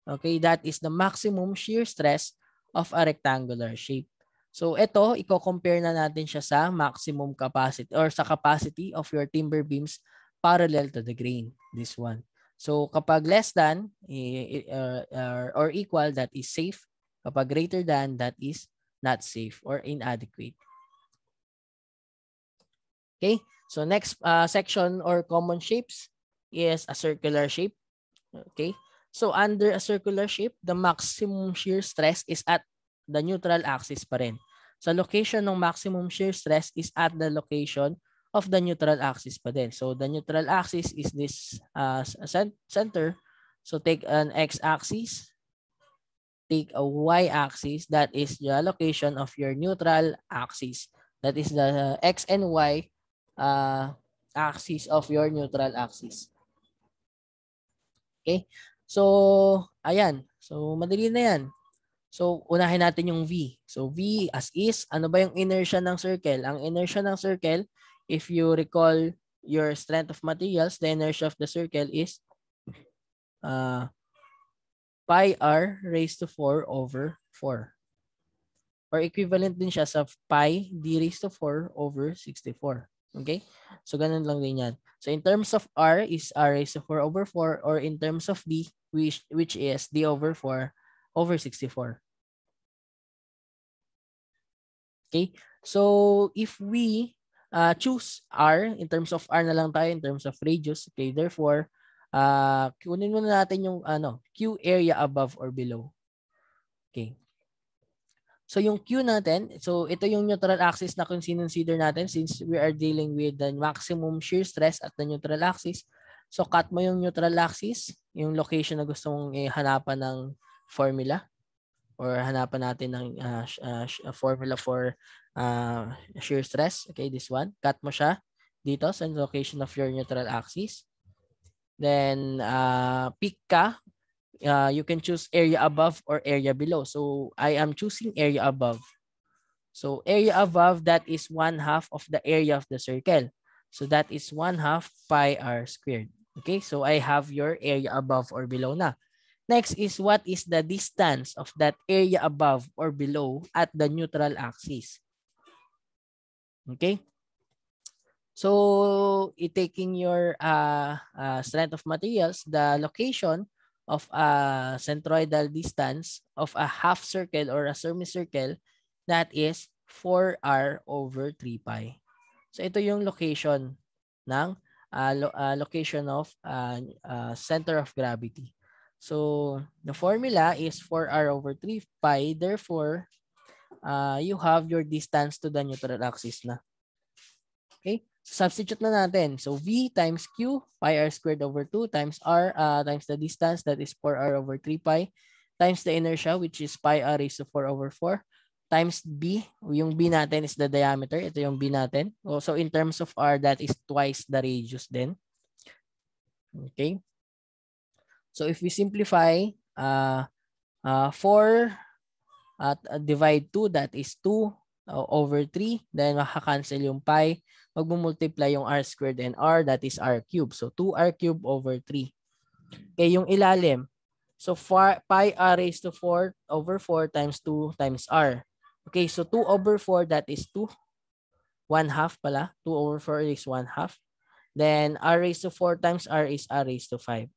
Okay, that is the maximum shear stress of a rectangular shape. So, ito, i-compare na natin siya sa maximum capacity or sa capacity of your timber beams parallel to the grain. This one. So, kapag less than uh, or equal, that is safe. Kapag greater than, that is not safe or inadequate. Okay, so next uh, section or common shapes is a circular shape. Okay, so under a circular shape, the maximum shear stress is at the neutral axis pa rin. So location ng maximum shear stress is at the location of the neutral axis pa din. So the neutral axis is this uh, center. So take an x-axis, take a y-axis, that is the location of your neutral axis. That is the x and y uh, axis of your neutral axis. Okay? So, ayan. So, madali na yan. So, unahin natin yung V. So, V as is, ano ba yung inertia ng circle? Ang inertia ng circle, if you recall your strength of materials, the inertia of the circle is uh, pi r raised to 4 over 4. Or equivalent din siya sa pi d raised to 4 over 64. Okay? So, ganun lang din yan. So, in terms of R is R raised to 4 over 4 or in terms of D, which, which is D over 4 over 64. Okay? So, if we uh, choose R, in terms of R na lang tayo, in terms of radius, okay, therefore, uh, kunin muna natin yung ano, Q area above or below. Okay. So yung Q natin, so ito yung neutral axis na consider natin since we are dealing with the maximum shear stress at the neutral axis. So cut mo yung neutral axis, yung location na gusto mong hanapan ng formula or hanapan natin ng uh, uh, formula for uh, shear stress. Okay, this one. Cut mo siya dito sa location of your neutral axis. Then uh, pick ka uh, you can choose area above or area below. So I am choosing area above. So area above, that is one half of the area of the circle. So that is one half pi r squared. Okay, so I have your area above or below na. Next is what is the distance of that area above or below at the neutral axis. Okay. So, taking your uh, uh, strength of materials, the location of a centroidal distance of a half circle or a semicircle that is 4r over 3 pi. So ito yung location ng uh, lo, uh, location of uh, uh, center of gravity. So the formula is 4r over 3 pi. Therefore, uh, you have your distance to the neutral axis na. Okay? Substitute na natin. So V times Q, pi r squared over 2 times r uh, times the distance that is 4r over 3 pi times the inertia which is pi r raised to 4 over 4 times B. Yung B natin is the diameter. Ito yung B natin. So in terms of R, that is twice the radius then. Okay. So if we simplify, uh, uh, 4 at uh, divide 2, that is 2 uh, over 3. Then makakancel yung pi. Magmumultiply yung r squared and r, that is r cubed. So 2r cubed over 3. Okay, yung ilalim. So far, pi r raised to 4 over 4 times 2 times r. Okay, so 2 over 4, that is 2. 1 half pala. 2 over 4 is 1 half. Then r raised to 4 times r is r raised to 5.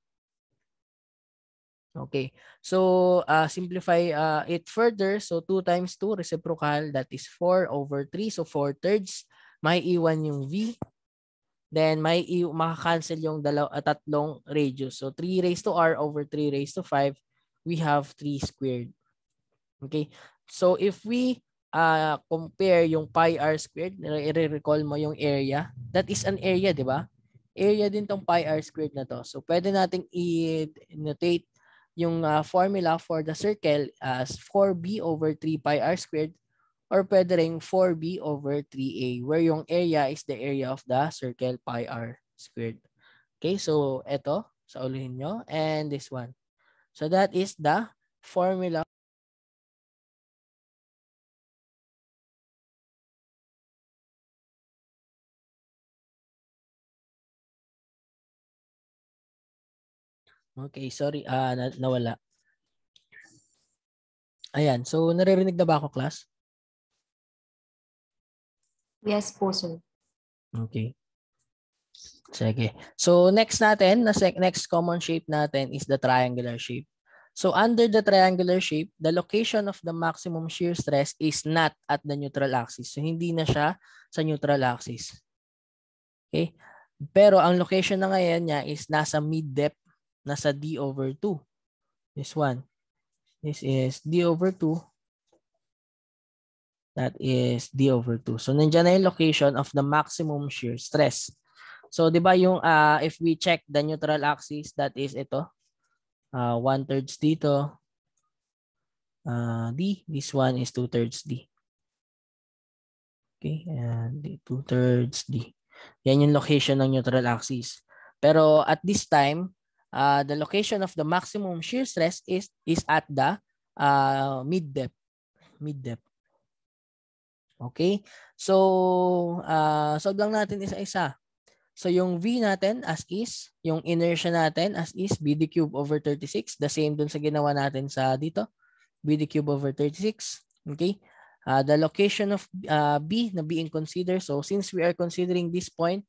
Okay, so uh, simplify uh, it further. So 2 times 2 reciprocal, that is 4 over 3. So 4 thirds. May iwan yung v. Then may i makakancel yung dalaw uh, tatlong radius. So 3 raised to r over 3 raised to 5. We have 3 squared. Okay, So if we uh, compare yung pi r squared, i-recall mo yung area, that is an area, di ba? Area din tong pi r squared na to. So pwede nating i-notate yung uh, formula for the circle as 4b over 3 pi r squared or pwede rin 4b over 3a where yung area is the area of the circle pi r squared. Okay, so ito, sa ulihin nyo, and this one. So that is the formula Okay, sorry. Ah, na nawala. Ayan. So, naririnig na ba ako, class? Yes po, sir. Okay. Sige. So, next natin, na next common shape natin is the triangular shape. So, under the triangular shape, the location of the maximum shear stress is not at the neutral axis. So, hindi na siya sa neutral axis. Okay? Pero, ang location na ngayon niya is nasa mid-depth nasa D over 2. This one. This is D over 2. That is D over 2. So, nandiyan na yung location of the maximum shear stress. So, di ba yung, uh, if we check the neutral axis, that is ito. Uh, one thirds dito. Uh, D. This one is two thirds D. Okay, and two thirds D. Yan yung location ng neutral axis. Pero at this time, uh, the location of the maximum shear stress is is at the uh, mid depth. Mid depth. Okay? So, uh, solve lang natin isa-isa. So, yung V natin as is, yung inertia natin as is, BD cube over 36. The same dun sa ginawa natin sa dito. BD cube over 36. Okay? Uh, the location of uh, B na being considered. So, since we are considering this point,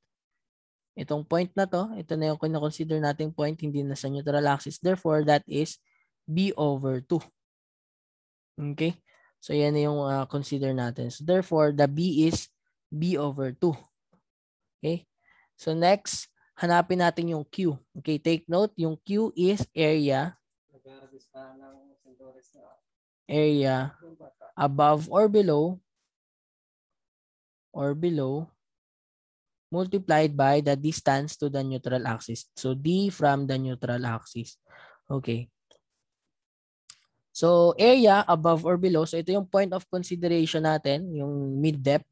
Itong point na to, ito na yung kina-consider nating point, hindi na sa neutral axis. Therefore, that is b over 2. Okay? So, yan yung uh, consider natin. So, therefore, the b is b over 2. Okay? So, next, hanapin natin yung q. Okay, take note, yung q is area area above or below or below multiplied by the distance to the neutral axis. So D from the neutral axis. Okay. So area above or below. So ito yung point of consideration natin, yung mid-depth.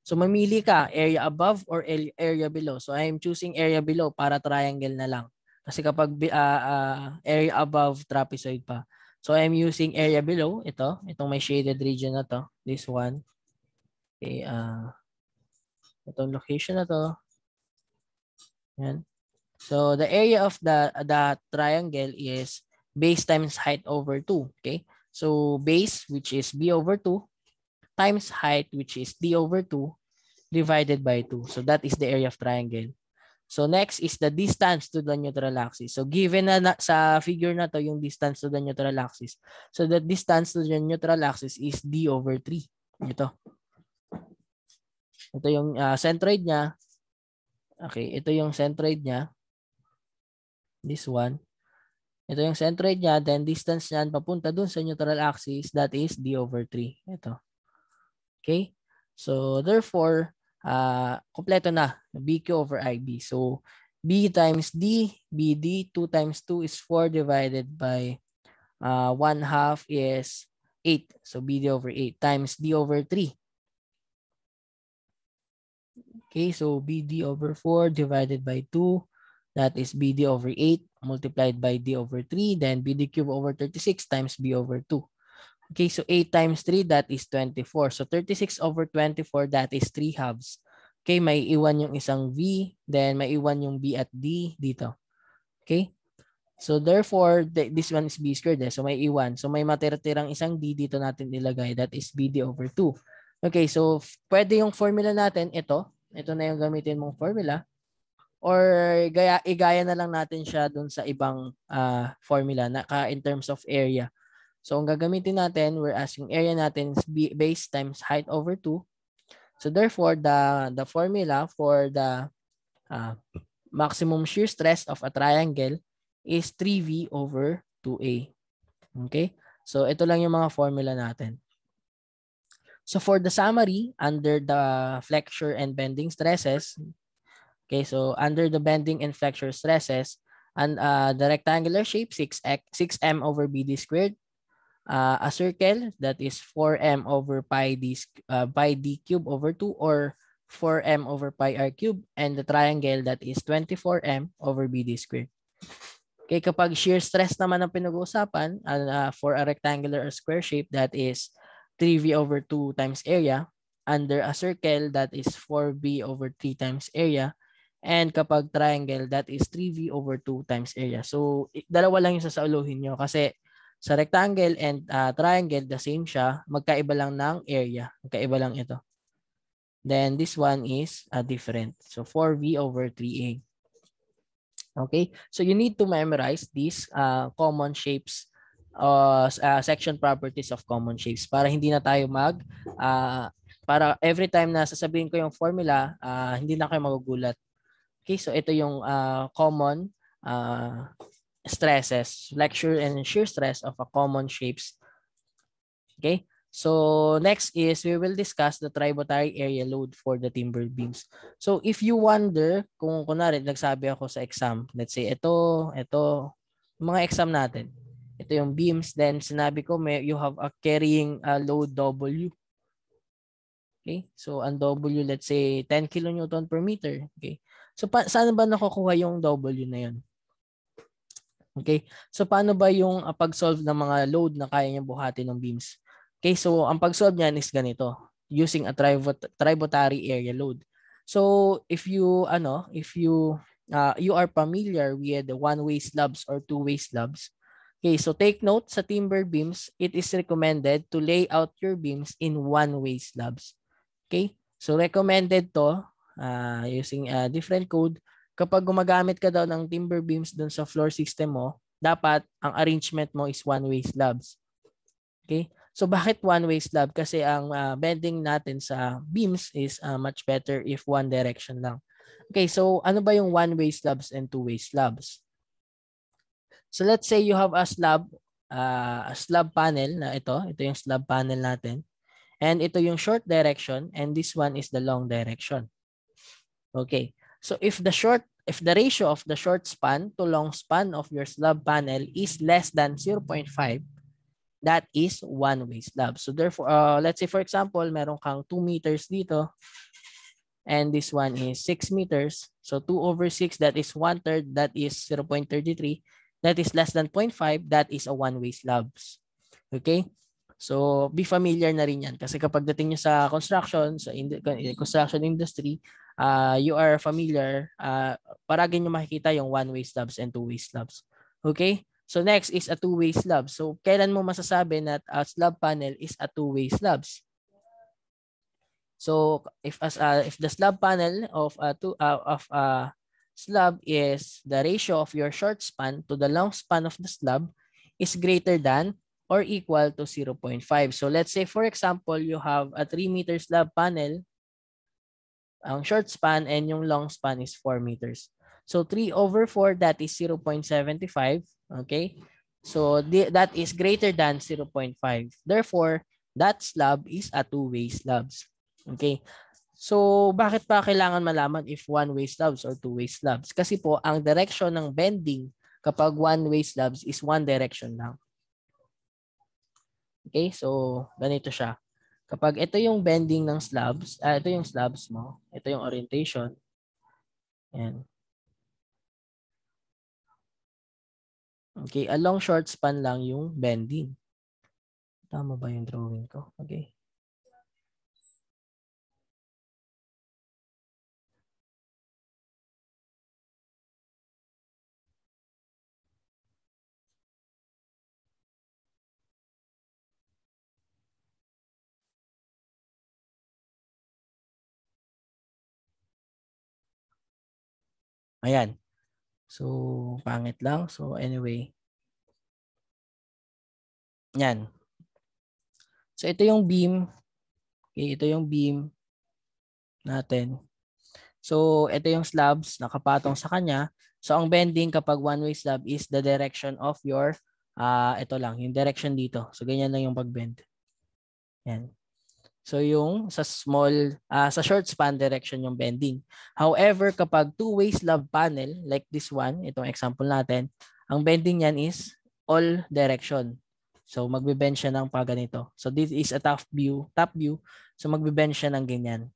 So mamili ka, area above or area below. So I'm choosing area below para triangle na lang. Kasi kapag uh, uh, area above, trapezoid pa. So I'm using area below. Ito, itong may shaded region na to. This one. Okay, uh, Itong location na to. Yan. So the area of the the triangle is base times height over 2. Okay? So base which is b over 2 times height which is d over 2 divided by 2. So that is the area of triangle. So next is the distance to the neutral axis. So given na, na sa figure na to yung distance to the neutral axis. So the distance to the neutral axis is d over 3. Ito. Ito yung uh, centroid niya. Okay, ito yung centroid niya. This one. Ito yung centroid niya, then distance niyan papunta dun sa neutral axis, that is d over 3. Ito. Okay? So, therefore, uh, kompleto na, BQ over IB. So, B times D, BD, 2 times 2 is 4 divided by uh, 1 half is 8. So, BD over 8 times D over 3. Okay, so BD over 4 divided by 2 That is BD over 8 multiplied by D over 3. Then BD cube over 36 times B over 2. Okay, so 8 times 3, that is 24. So 36 over 24, that is 3 halves. Okay, may iwan yung isang V, then may iwan yung B at D dito. Okay? So therefore, this one is B squared. Eh. So may iwan. So may matira-tirang isang D dito natin ilagay. That is BD over 2. Okay, so pwede yung formula natin, ito. Ito na yung gamitin mong formula or gaya, igaya na lang natin siya dun sa ibang uh, formula na ka in terms of area. So ang gagamitin natin, we're asking area natin is base times height over 2. So therefore, the, the formula for the uh, maximum shear stress of a triangle is 3V over 2A. Okay? So ito lang yung mga formula natin. So for the summary, under the flexure and bending stresses, Okay, so under the bending and flexure stresses, and uh, the rectangular shape 6x 6m over bd squared, uh, a circle that is 4m over pi d uh, pi d cube over 2 or 4m over pi r cube and the triangle that is 24m over bd squared. Okay, kapag shear stress naman ang pinag-uusapan uh, for a rectangular or square shape that is 3v over 2 times area under a circle that is 4b over 3 times area And kapag triangle, that is 3V over 2 times area. So, dalawa lang yung sasauluhin nyo kasi sa rectangle and uh, triangle, the same siya. Magkaiba lang ng area. Magkaiba lang ito. Then, this one is uh, different. So, 4V over 3A. Okay? So, you need to memorize these uh, common shapes uh, uh, section properties of common shapes para hindi na tayo mag uh, para every time na sasabihin ko yung formula, uh, hindi na kayo magugulat. Okay, so ito yung uh, common uh, stresses, flexure and shear stress of a common shapes. Okay, so next is we will discuss the tributary area load for the timber beams. So if you wonder, kung kunwari nagsabi ako sa exam, let's say ito, ito, mga exam natin, ito yung beams, then sinabi ko may, you have a carrying uh, load W. Okay, so ang W, let's say 10 kilonewton per meter. Okay, So pa- saan ba nakukuha yung W na yun? Okay? So paano ba yung uh, pag-solve ng mga load na kaya niya buhatin ng beams? Okay, so ang pag-solve niyan is ganito, using a tribut- tributary area load. So if you ano, if you uh, you are familiar with one-way slabs or two-way slabs, Okay, so take note sa timber beams, it is recommended to lay out your beams in one-way slabs. Okay? So recommended to uh, using a different code, kapag gumagamit ka daw ng timber beams dun sa floor system mo, dapat ang arrangement mo is one-way slabs. Okay? So bakit one-way slab? Kasi ang uh, bending natin sa beams is uh, much better if one direction lang. Okay, so ano ba yung one-way slabs and two-way slabs? So let's say you have a slab, uh, a slab panel na ito. Ito yung slab panel natin. And ito yung short direction and this one is the long direction. Okay. So if the short if the ratio of the short span to long span of your slab panel is less than 0.5, that is one-way slab. So therefore, uh, let's say for example, meron kang 2 meters dito and this one is 6 meters. So 2 over 6, that is 1 third, that is 0.33. That is less than 0.5, that is a one-way slabs. Okay? So be familiar na rin yan kasi kapag dating nyo sa construction, sa in construction industry, uh, you are familiar, uh, paragi nyo makikita yung one-way slabs and two-way slabs. Okay? So next is a two-way slab. So kailan mo masasabi na a slab panel is a two-way slabs? So if as uh, if the slab panel of a two uh, of a slab is the ratio of your short span to the long span of the slab is greater than or equal to 0.5. So let's say for example you have a 3 meter slab panel ang short span and yung long span is 4 meters. So 3 over 4, that is 0.75. Okay? So that is greater than 0.5. Therefore, that slab is a two-way slabs. Okay? So, bakit pa kailangan malaman if one-way slabs or two-way slabs? Kasi po, ang direction ng bending kapag one-way slabs is one direction lang. Okay? So, ganito siya. Kapag ito yung bending ng slabs, ah, ito yung slabs mo, ito yung orientation. Yan. Okay, along short span lang yung bending. Tama ba yung drawing ko? Okay. Ayan. So, pangit lang. So, anyway. Yan. So, ito yung beam. Okay, ito yung beam natin. So, ito yung slabs nakapatong sa kanya. So, ang bending kapag one-way slab is the direction of your, uh, ito lang, yung direction dito. So, ganyan lang yung pag-bend. Yan. So yung sa small, uh, sa short span direction yung bending. However, kapag two-way slab panel, like this one, itong example natin, ang bending niyan is all direction. So magbe-bend siya ng pa ganito. So this is a top view, top view. So magbe-bend siya ng ganyan.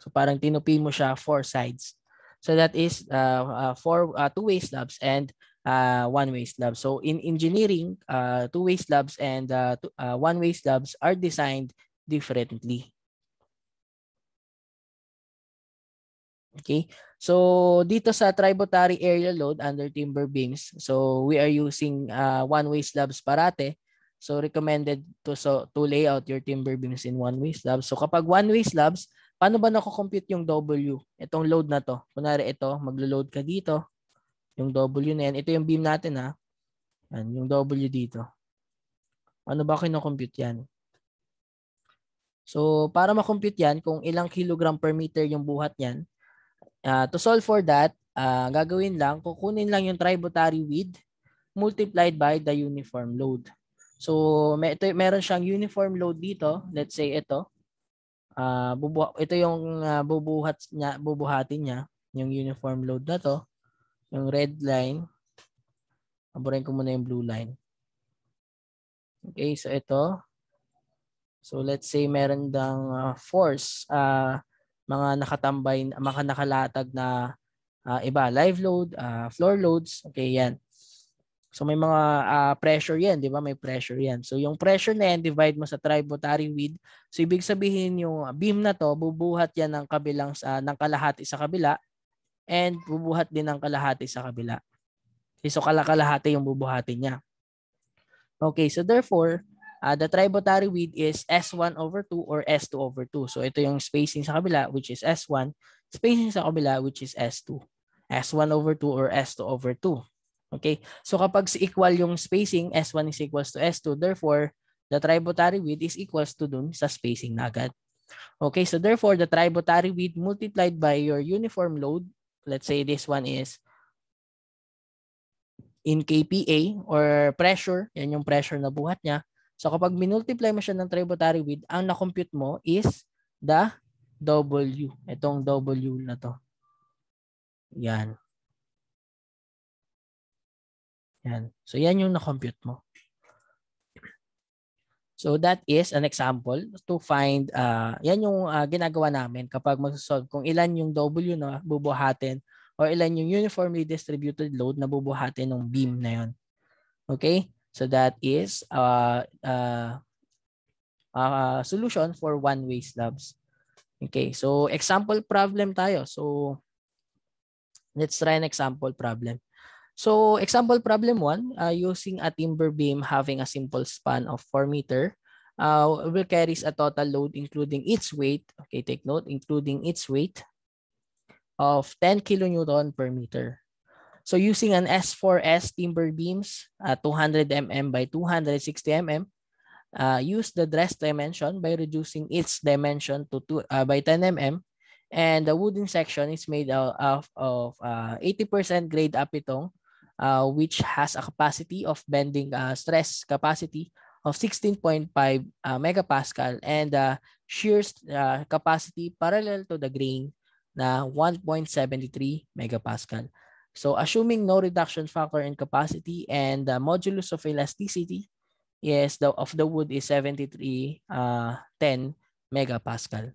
So parang tinupi mo siya four sides. So that is uh, uh, four uh, two-way slabs and uh, one-way slabs. So in engineering, uh, two-way slabs and uh, uh, one-way slabs are designed differently. Okay, so dito sa tributary area load under timber beams, so we are using uh, one-way slabs parate. So recommended to so to lay out your timber beams in one-way slabs. So kapag one-way slabs, paano ba nako-compute yung W? Itong load na to. Kunwari ito, maglo-load ka dito. Yung W na yan. Ito yung beam natin ha. Yan, yung W dito. Ano ba kino-compute yan? So, para ma-compute yan, kung ilang kilogram per meter yung buhat niyan, uh, to solve for that, uh, gagawin lang, kukunin lang yung tributary width multiplied by the uniform load. So, may, ito, meron siyang uniform load dito. Let's say ito. Uh, bubu ito yung uh, bubuhat niya, bubuhatin niya, yung uniform load na to. Yung red line. Aburin ko muna yung blue line. Okay, so ito. So let's say meron dang uh, force, uh, mga nakatambay, mga nakalatag na uh, iba, live load, uh, floor loads, okay yan. So may mga uh, pressure yan, di ba? May pressure yan. So yung pressure na yan, divide mo sa tributary width. So ibig sabihin yung beam na to, bubuhat yan ng kabilang sa ng kalahati sa kabila and bubuhat din ng kalahati sa kabila. Okay, so kalakalahati yung bubuhatin niya. Okay, so therefore, Uh, the tributary width is S1 over 2 or S2 over 2. So ito yung spacing sa kabila which is S1, spacing sa kabila which is S2. S1 over 2 or S2 over 2. Okay? So kapag equal yung spacing, S1 is equals to S2, therefore, the tributary width is equals to dun sa spacing na agad. Okay, so therefore, the tributary width multiplied by your uniform load, let's say this one is in kPa or pressure, yan yung pressure na buhat niya, So kapag minultiply mo siya ng tributary width, ang na-compute mo is the W. Itong W na to. Yan. Yan. So yan yung na-compute mo. So that is an example to find, uh, yan yung uh, ginagawa namin kapag mag-solve kung ilan yung W na bubuhatin or ilan yung uniformly distributed load na bubuhatin ng beam na yon. Okay? So that is uh, uh, uh, solution for one-way slabs. Okay, so example problem tayo. So let's try an example problem. So example problem one, uh, using a timber beam having a simple span of 4 meter, uh, will carries a total load including its weight, okay, take note, including its weight of 10 kilonewton per meter. So using an S4S timber beams, uh, 200 mm by 260 mm, uh, use the dress dimension by reducing its dimension to two, uh, by 10 mm And the wooden section is made out of, of uh, 80% grade apitong, uh, which has a capacity of bending uh, stress capacity of 16.5 uh, megapascal and uh, shear capacity parallel to the grain na 1.73 megapascal. So assuming no reduction factor in capacity and the modulus of elasticity is the of the wood is 73 uh 10 megapascal.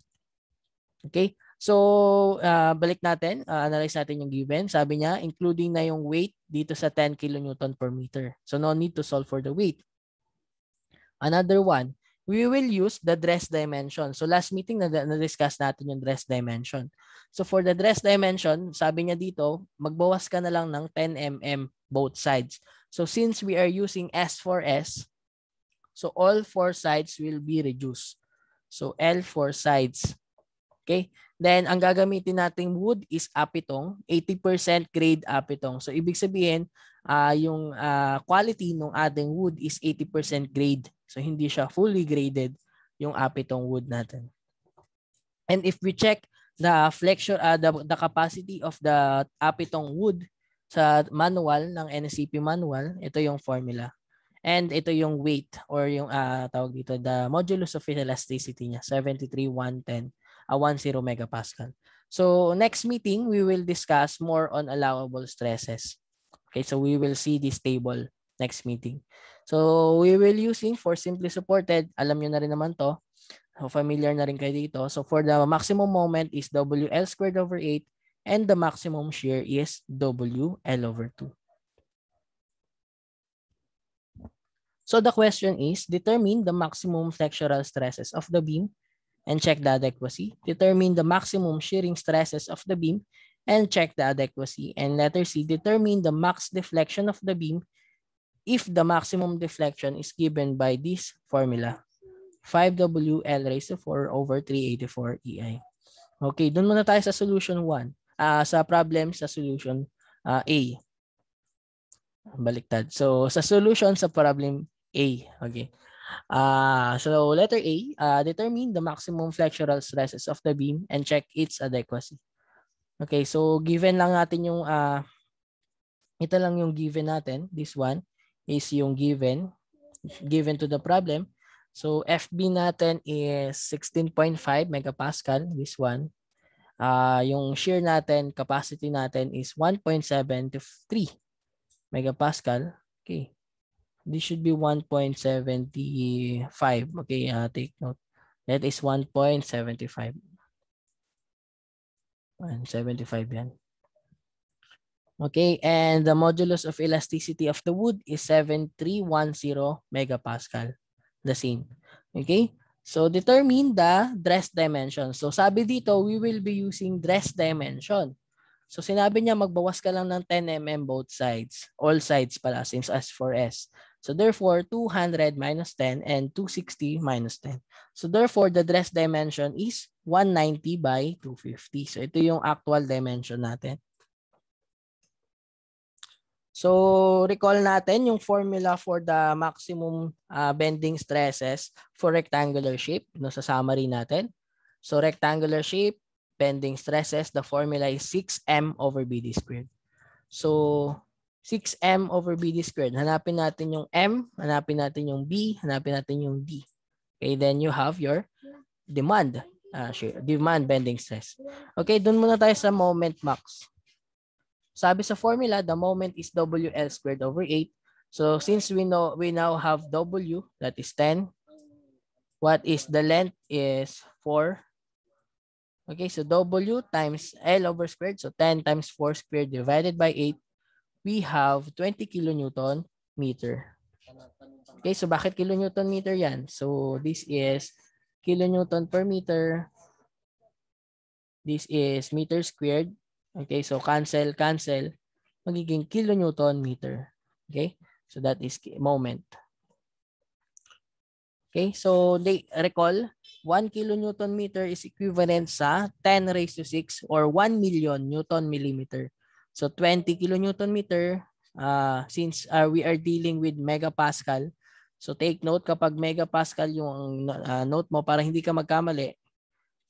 Okay? So uh, balik natin, uh, analyze natin yung given. Sabi niya including na yung weight dito sa 10 kilonewton per meter. So no need to solve for the weight. Another one, we will use the dress dimension. So last meeting na, na-discuss natin yung dress dimension. So for the dress dimension, sabi niya dito, magbawas ka na lang ng 10 mm both sides. So since we are using S4S, so all four sides will be reduced. So L four sides. Okay? Then ang gagamitin nating wood is apitong, 80% grade apitong. So ibig sabihin, uh, yung uh, quality ng ating wood is 80% grade. So hindi siya fully graded yung apitong wood natin. And if we check the flexion uh, the, the capacity of the apitong wood sa manual ng NSCP manual, ito yung formula. And ito yung weight or yung uh, tawag dito the modulus of elasticity niya 73110 uh, 10 megapascal. So next meeting we will discuss more on allowable stresses. Okay, so we will see this table next meeting. So we will using for simply supported. Alam nyo na rin naman to. So familiar na rin kayo dito. So for the maximum moment is WL squared over 8 and the maximum shear is WL over 2. So the question is, determine the maximum flexural stresses of the beam and check the adequacy. Determine the maximum shearing stresses of the beam and check the adequacy. And letter C, determine the max deflection of the beam if the maximum deflection is given by this formula. 5WL raised to 4 over 384 EI. Okay, doon muna tayo sa solution 1. Uh, sa problem sa solution uh, A. Baliktad. So, sa solution sa problem A. Okay. Uh, so, letter A, uh, determine the maximum flexural stresses of the beam and check its adequacy. Okay, so given lang natin yung, uh, ito lang yung given natin, this one is yung given, given to the problem. So FB natin is 16.5 megapascal, this one. Uh, yung shear natin, capacity natin is 1.73 megapascal. Okay. This should be 1.75. Okay, uh, take note. That is 1.75. 175 yan. Okay, and the modulus of elasticity of the wood is 7310 megapascal. The same. Okay? So determine the dress dimension. So sabi dito, we will be using dress dimension. So sinabi niya magbawas ka lang ng 10 mm both sides. All sides pala since as for S. So therefore, 200 minus 10 and 260 minus 10. So therefore, the dress dimension is 190 by 250. So ito yung actual dimension natin. So recall natin yung formula for the maximum uh, bending stresses for rectangular shape no sa summary natin. So rectangular shape, bending stresses, the formula is 6m over bd squared. So 6m over bd squared. Hanapin natin yung m, hanapin natin yung b, hanapin natin yung d. Okay, then you have your demand, uh, demand bending stress. Okay, dun muna tayo sa moment max. Sabi sa formula, the moment is WL squared over 8. So since we know we now have W, that is 10. What is the length is 4. Okay, so W times L over squared. So 10 times 4 squared divided by 8. We have 20 kilonewton meter. Okay, so bakit kilonewton meter yan? So this is kilonewton per meter. This is meter squared Okay, so cancel, cancel. Magiging kilonewton meter. Okay, so that is moment. Okay, so they recall 1 kilonewton meter is equivalent sa 10 raised to 6 or 1 million newton millimeter. So 20 kilonewton meter uh, since uh, we are dealing with megapascal. So take note kapag megapascal yung uh, note mo para hindi ka magkamali.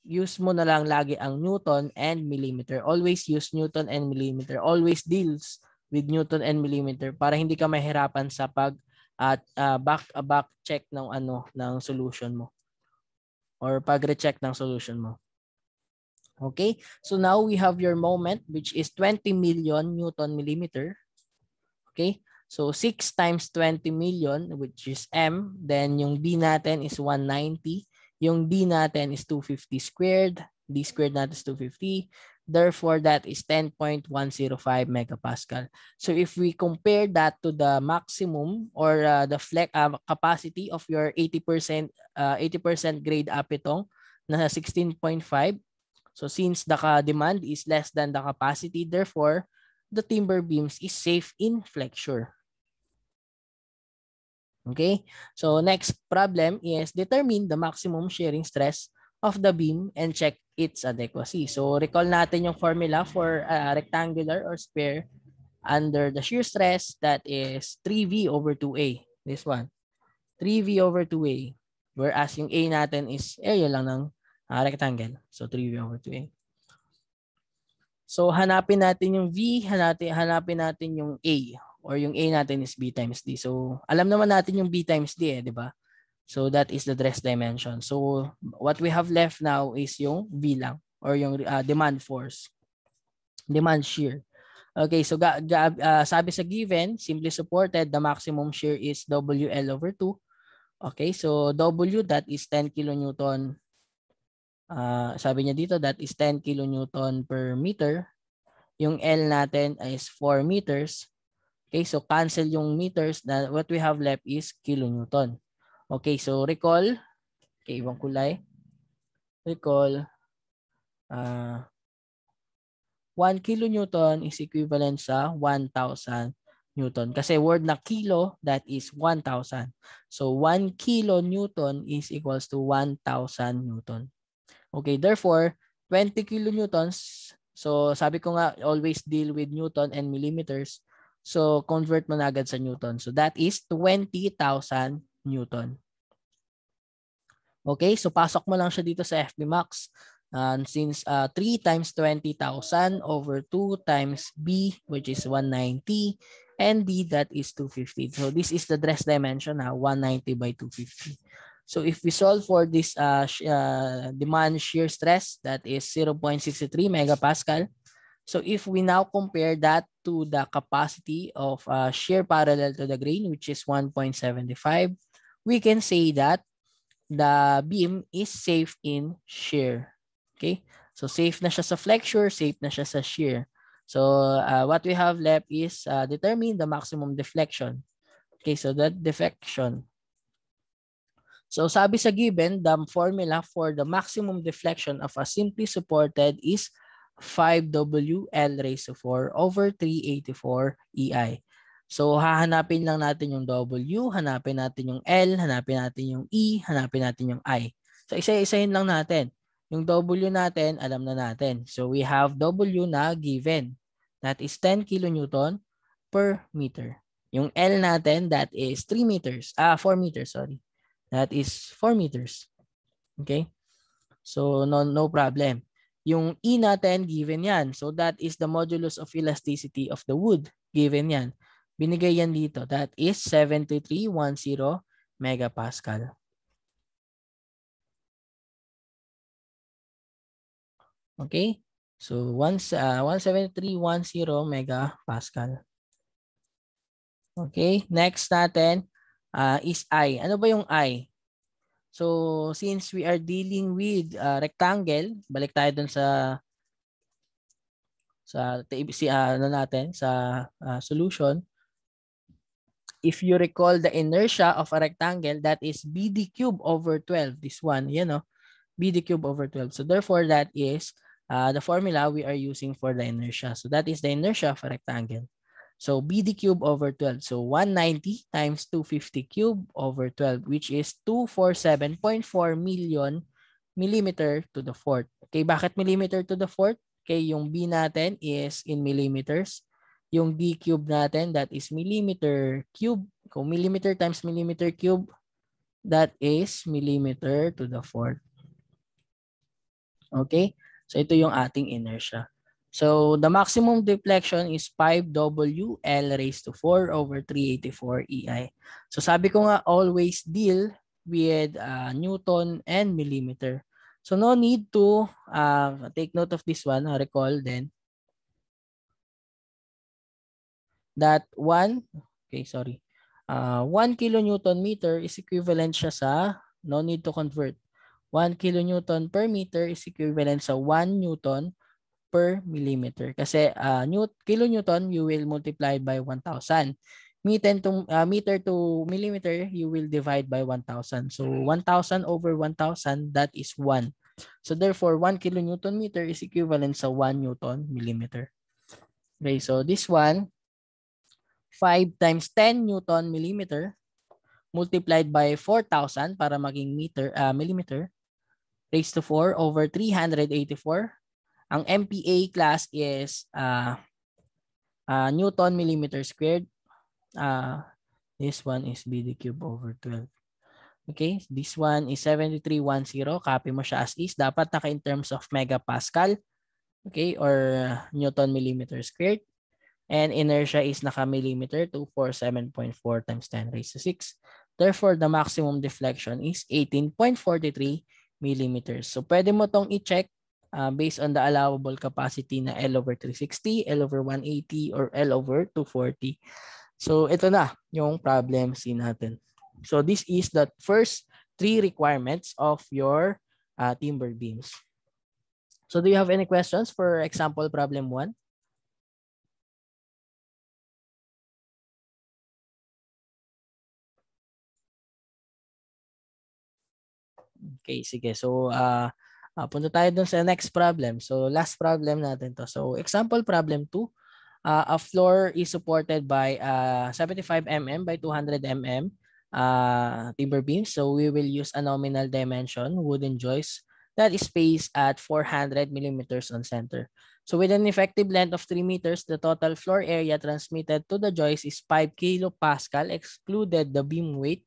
Use mo na lang lagi ang Newton and millimeter. Always use Newton and millimeter. Always deals with Newton and millimeter para hindi ka mahirapan sa pag at uh, back uh, back check ng ano ng solution mo or pag recheck ng solution mo. Okay? So now we have your moment which is 20 million Newton millimeter. Okay? So 6 times 20 million which is M. Then yung B natin is 190. Yung D natin is 250 squared. D squared natin is 250. Therefore, that is 10.105 megapascal. So if we compare that to the maximum or uh, the flex uh, capacity of your 80% uh, 80% grade apetong na 16.5. So since the demand is less than the capacity, therefore the timber beams is safe in flexure. Okay? So next problem is determine the maximum shearing stress of the beam and check its adequacy. So recall natin yung formula for a rectangular or square under the shear stress that is 3V over 2A. This one. 3V over 2A. Whereas yung A natin is area lang ng uh, rectangle. So 3V over 2A. So hanapin natin yung V, hanapin, hanapin natin yung A or yung A natin is B times D. So alam naman natin yung B times D eh, di ba? So that is the dress dimension. So what we have left now is yung V lang or yung uh, demand force. Demand shear. Okay, so ga, ga, uh, sabi sa given, simply supported, the maximum shear is WL over 2. Okay, so W that is 10 kilonewton. Uh, sabi niya dito that is 10 kilonewton per meter. Yung L natin is 4 meters. Okay, so cancel yung meters na what we have left is kilonewton. Okay, so recall. Okay, ibang kulay. Recall. Uh, 1 kilonewton is equivalent sa 1,000 newton. Kasi word na kilo, that is 1,000. So 1 kilonewton is equals to 1,000 newton. Okay, therefore, 20 kilonewtons. So sabi ko nga, always deal with newton and millimeters. So convert mo na agad sa newton. So that is 20,000 Newton. Okay, so pasok mo lang siya dito sa FB Max. And since uh, 3 times 20,000 over 2 times B, which is 190, and D, that is 250. So this is the dress dimension, ha, 190 by 250. So if we solve for this uh, uh, demand shear stress, that is 0.63 megapascal. So if we now compare that to the capacity of uh, shear parallel to the grain, which is 1.75, we can say that the beam is safe in shear. Okay? So safe na siya sa flexure, safe na siya sa shear. So uh, what we have left is uh, determine the maximum deflection. Okay, so that deflection. So sabi sa given, the formula for the maximum deflection of a simply supported is 5W L raised to 4 over 384 EI. So, hahanapin lang natin yung W, hanapin natin yung L, hanapin natin yung E, hanapin natin yung I. So, isa-isahin lang natin. Yung W natin, alam na natin. So, we have W na given. That is 10 kilonewton per meter. Yung L natin, that is 3 meters. Ah, 4 meters, sorry. That is 4 meters. Okay? So, no, no problem. Yung E natin, given yan. So, that is the modulus of elasticity of the wood. Given yan. Binigay yan dito. That is 7310 megapascal. Okay? So, once, uh, 17310 megapascal. Okay? Next natin uh, is I. Ano ba yung I? So, since we are dealing with uh, rectangle, balik tayo dun sa sa si uh, ano natin sa uh, solution if you recall the inertia of a rectangle, that is BD cube over 12. This one, you know, BD cube over 12. So therefore, that is uh, the formula we are using for the inertia. So that is the inertia of a rectangle. So BD cube over 12. So 190 times 250 cube over 12, which is 247.4 million millimeter to the fourth. Okay, bakit millimeter to the fourth? Okay, yung B natin is in millimeters. Yung d cube natin, that is millimeter cube. Kung millimeter times millimeter cube, that is millimeter to the fourth. Okay? So ito yung ating inertia. So the maximum deflection is 5W L raised to 4 over 384 EI. So sabi ko nga always deal with uh, Newton and millimeter. So no need to uh, take note of this one, uh, recall then that 1, okay, sorry, uh, 1 kilonewton meter is equivalent siya sa, no need to convert, 1 kilonewton per meter is equivalent sa 1 newton per millimeter. Kasi uh, new, kilonewton, you will multiply by 1,000. Meter to, uh, meter to millimeter, you will divide by 1,000. So 1,000 over 1,000, that is 1. So therefore, 1 kilonewton meter is equivalent sa 1 newton millimeter. Okay, so this one, 5 times 10 newton millimeter multiplied by 4,000 para maging meter, uh, millimeter raised to 4 over 384. Ang MPa class is uh, uh, Newton millimeter squared. Uh, this one is BD cube over 12. Okay, this one is 7310. Copy mo siya as is. Dapat naka in terms of megapascal. Okay, or Newton millimeter squared. And inertia is naka millimeter 247.4 times 10 raised to 6. Therefore, the maximum deflection is 18.43 millimeters. So pwede mo tong i-check uh, based on the allowable capacity na L over 360, L over 180, or L over 240. So ito na yung problem C natin. So this is the first three requirements of your uh, timber beams. So do you have any questions for example problem 1? Okay, sige. So, uh, uh, punta tayo dun sa next problem. So, last problem natin to. So, example problem 2. Uh, a floor is supported by uh, 75 mm by 200 mm uh, timber beam. So, we will use a nominal dimension wooden joist that is spaced at 400 millimeters on center. So, with an effective length of 3 meters, the total floor area transmitted to the joist is 5 kilopascal excluded the beam weight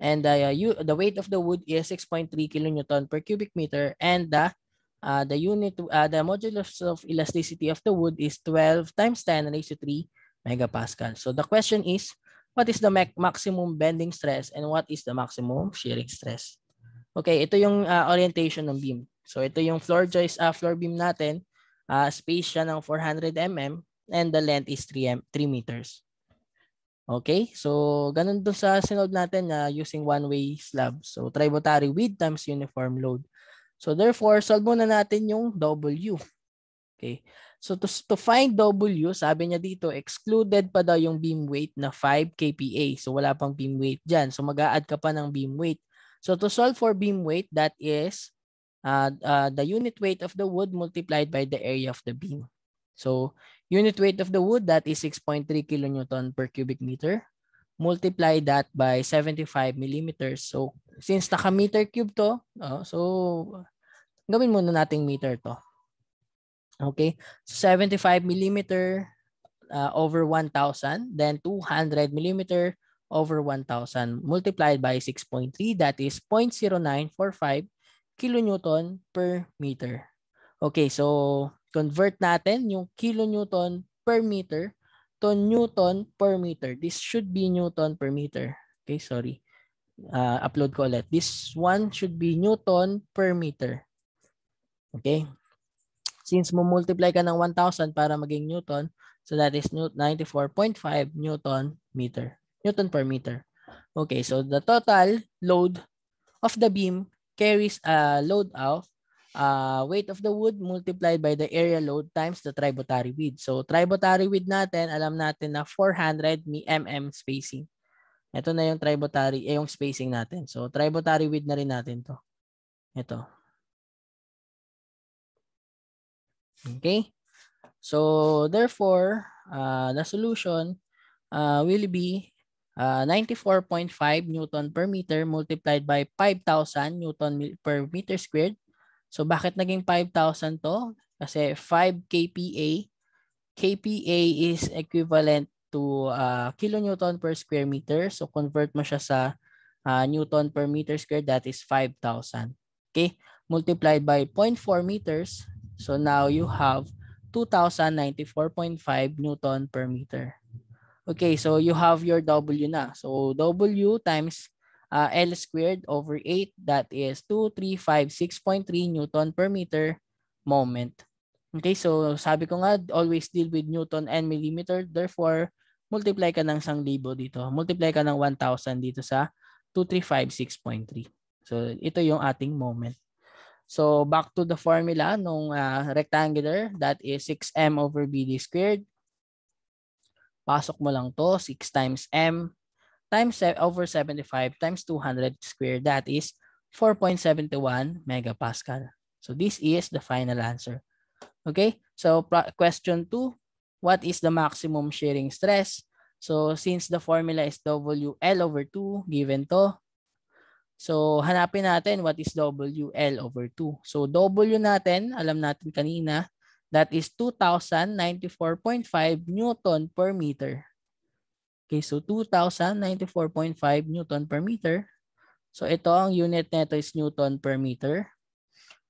and uh, you, the weight of the wood is 6.3 kilonewton per cubic meter and the uh, the unit uh, the modulus of elasticity of the wood is 12 times 10 raised to 3 megapascal. So the question is what is the maximum bending stress and what is the maximum shearing stress? Okay, ito yung uh, orientation ng beam. So ito yung floor joist uh, floor beam natin. Uh, space siya ng 400 mm and the length is 3, 3 meters. Okay, so ganun dun sa sinod natin na uh, using one-way slab. So tributary width times uniform load. So therefore, solve muna natin yung W. Okay, so to, to find W, sabi niya dito, excluded pa daw yung beam weight na 5 kPa. So wala pang beam weight dyan. So mag-a-add ka pa ng beam weight. So to solve for beam weight, that is uh, uh, the unit weight of the wood multiplied by the area of the beam. So Unit weight of the wood, that is 6.3 kilonewton per cubic meter. Multiply that by 75 millimeters. So, since naka-meter cube to, uh, so gawin muna nating meter to. Okay? So, 75 millimeter uh, over 1,000. Then, 200 millimeter over 1,000 multiplied by 6.3. That is 0.0945 kilonewton per meter. Okay, so convert natin yung kilonewton per meter to newton per meter. This should be newton per meter. Okay, sorry. Uh, upload ko ulit. This one should be newton per meter. Okay. Since multiply ka ng 1,000 para maging newton, so that is 94.5 newton meter. Newton per meter. Okay, so the total load of the beam carries a load of uh, weight of the wood multiplied by the area load times the tributary width. So tributary width natin, alam natin na 400 mm spacing. Ito na yung tributary, eh, yung spacing natin. So tributary width na rin natin to. Ito. Okay? So therefore, uh, the solution uh, will be uh, 94.5 Newton per meter multiplied by 5,000 Newton per meter squared So bakit naging 5,000 to? Kasi 5 kPa. kPa is equivalent to uh, kilonewton per square meter. So convert mo siya sa uh, newton per meter square, that is 5,000. Okay? multiplied by 0.4 meters. So now you have 2,094.5 Newton per meter. Okay, so you have your W na. So W times uh, L squared over 8, that is 2356.3 Newton per meter moment. Okay, so sabi ko nga, always deal with Newton and millimeter. Therefore, multiply ka ng 1,000 dito. Multiply ka ng 1,000 dito sa 2356.3. So, ito yung ating moment. So, back to the formula nung uh, rectangular, that is 6m over bd squared. Pasok mo lang to, 6 times m times over 75 times 200 squared. That is 4.71 megapascal. So, this is the final answer. Okay, so question 2, what is the maximum shearing stress? So since the formula is WL over 2 given to, so hanapin natin what is WL over 2. So W natin, alam natin kanina, that is 2,094.5 Newton per meter. Okay, so 2,094.5 Newton per meter. So ito ang unit nito is Newton per meter.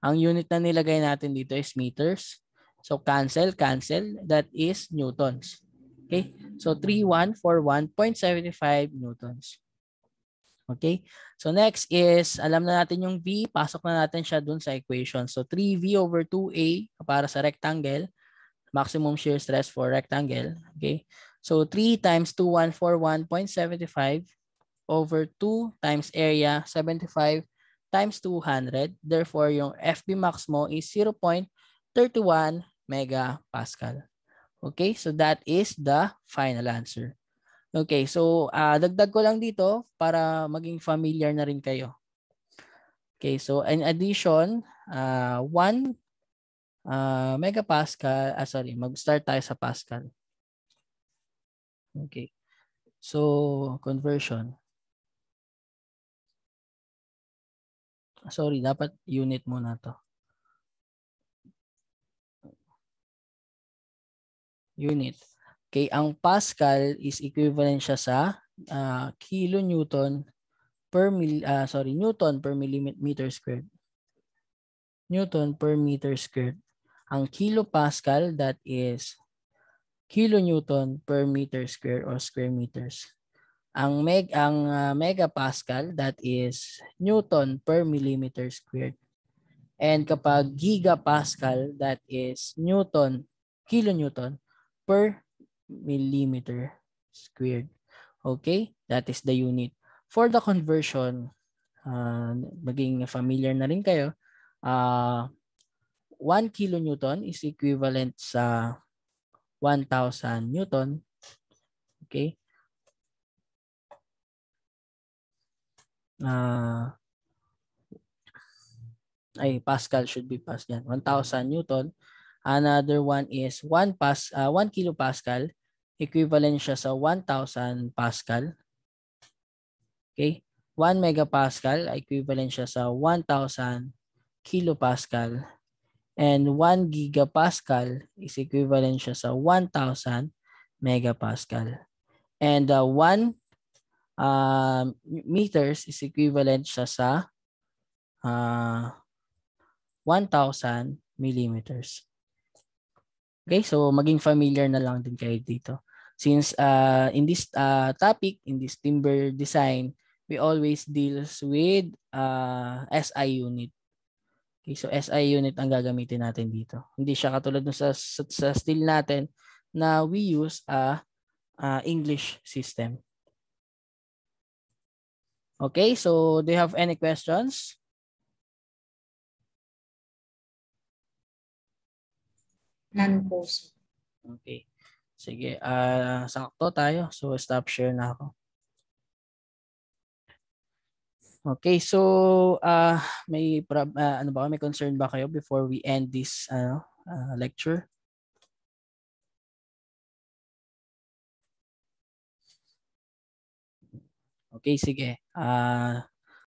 Ang unit na nilagay natin dito is meters. So cancel, cancel. That is newtons. Okay? So 3141.75 newtons. Okay? So next is, alam na natin yung V. Pasok na natin siya dun sa equation. So 3V over 2A para sa rectangle. Maximum shear stress for rectangle. Okay? So 3 times 2141.75 over 2 times area 75 times 200. Therefore, yung FB max mo is 0.31 megapascal. Okay, so that is the final answer. Okay, so uh, dagdag ko lang dito para maging familiar na rin kayo. Okay, so in addition, uh, 1 uh, megapascal, ah, sorry, mag-start tayo sa Pascal. Okay, so conversion. Sorry, dapat unit muna to. Unit. Okay, ang Pascal is equivalent siya sa uh, kilonewton per mil uh, sorry, Newton per millimeter squared. Newton per meter squared. Ang kilopascal that is kilonewton per meter square or square meters. Ang meg ang uh, megapascal that is newton per millimeter squared. And kapag gigapascal that is newton kilonewton per millimeter squared. Okay? That is the unit. For the conversion, uh, maging familiar na rin kayo, uh, 1 kilonewton is equivalent sa 1,000 newton. Okay? uh, ay Pascal should be Pascal. 1000 Newton. Another one is 1 pas uh, 1 kilopascal equivalent siya sa 1000 Pascal. Okay? 1 megapascal equivalent siya sa 1000 kilopascal and 1 gigapascal is equivalent siya sa 1000 megapascal. And uh, 1 uh, meters is equivalent siya sa uh, 1,000 millimeters. Okay, so maging familiar na lang din kayo dito. Since uh, in this uh, topic, in this timber design, we always deals with uh, SI unit. Okay, so SI unit ang gagamitin natin dito. Hindi siya katulad ng sa, sa, sa steel natin na we use a uh, English system. Okay, so do you have any questions? None po. Okay. Sige, uh, sakto tayo. So, stop share na ako. Okay, so uh, may uh, ano ba may concern ba kayo before we end this uh, uh, lecture? Okay, sige. Uh,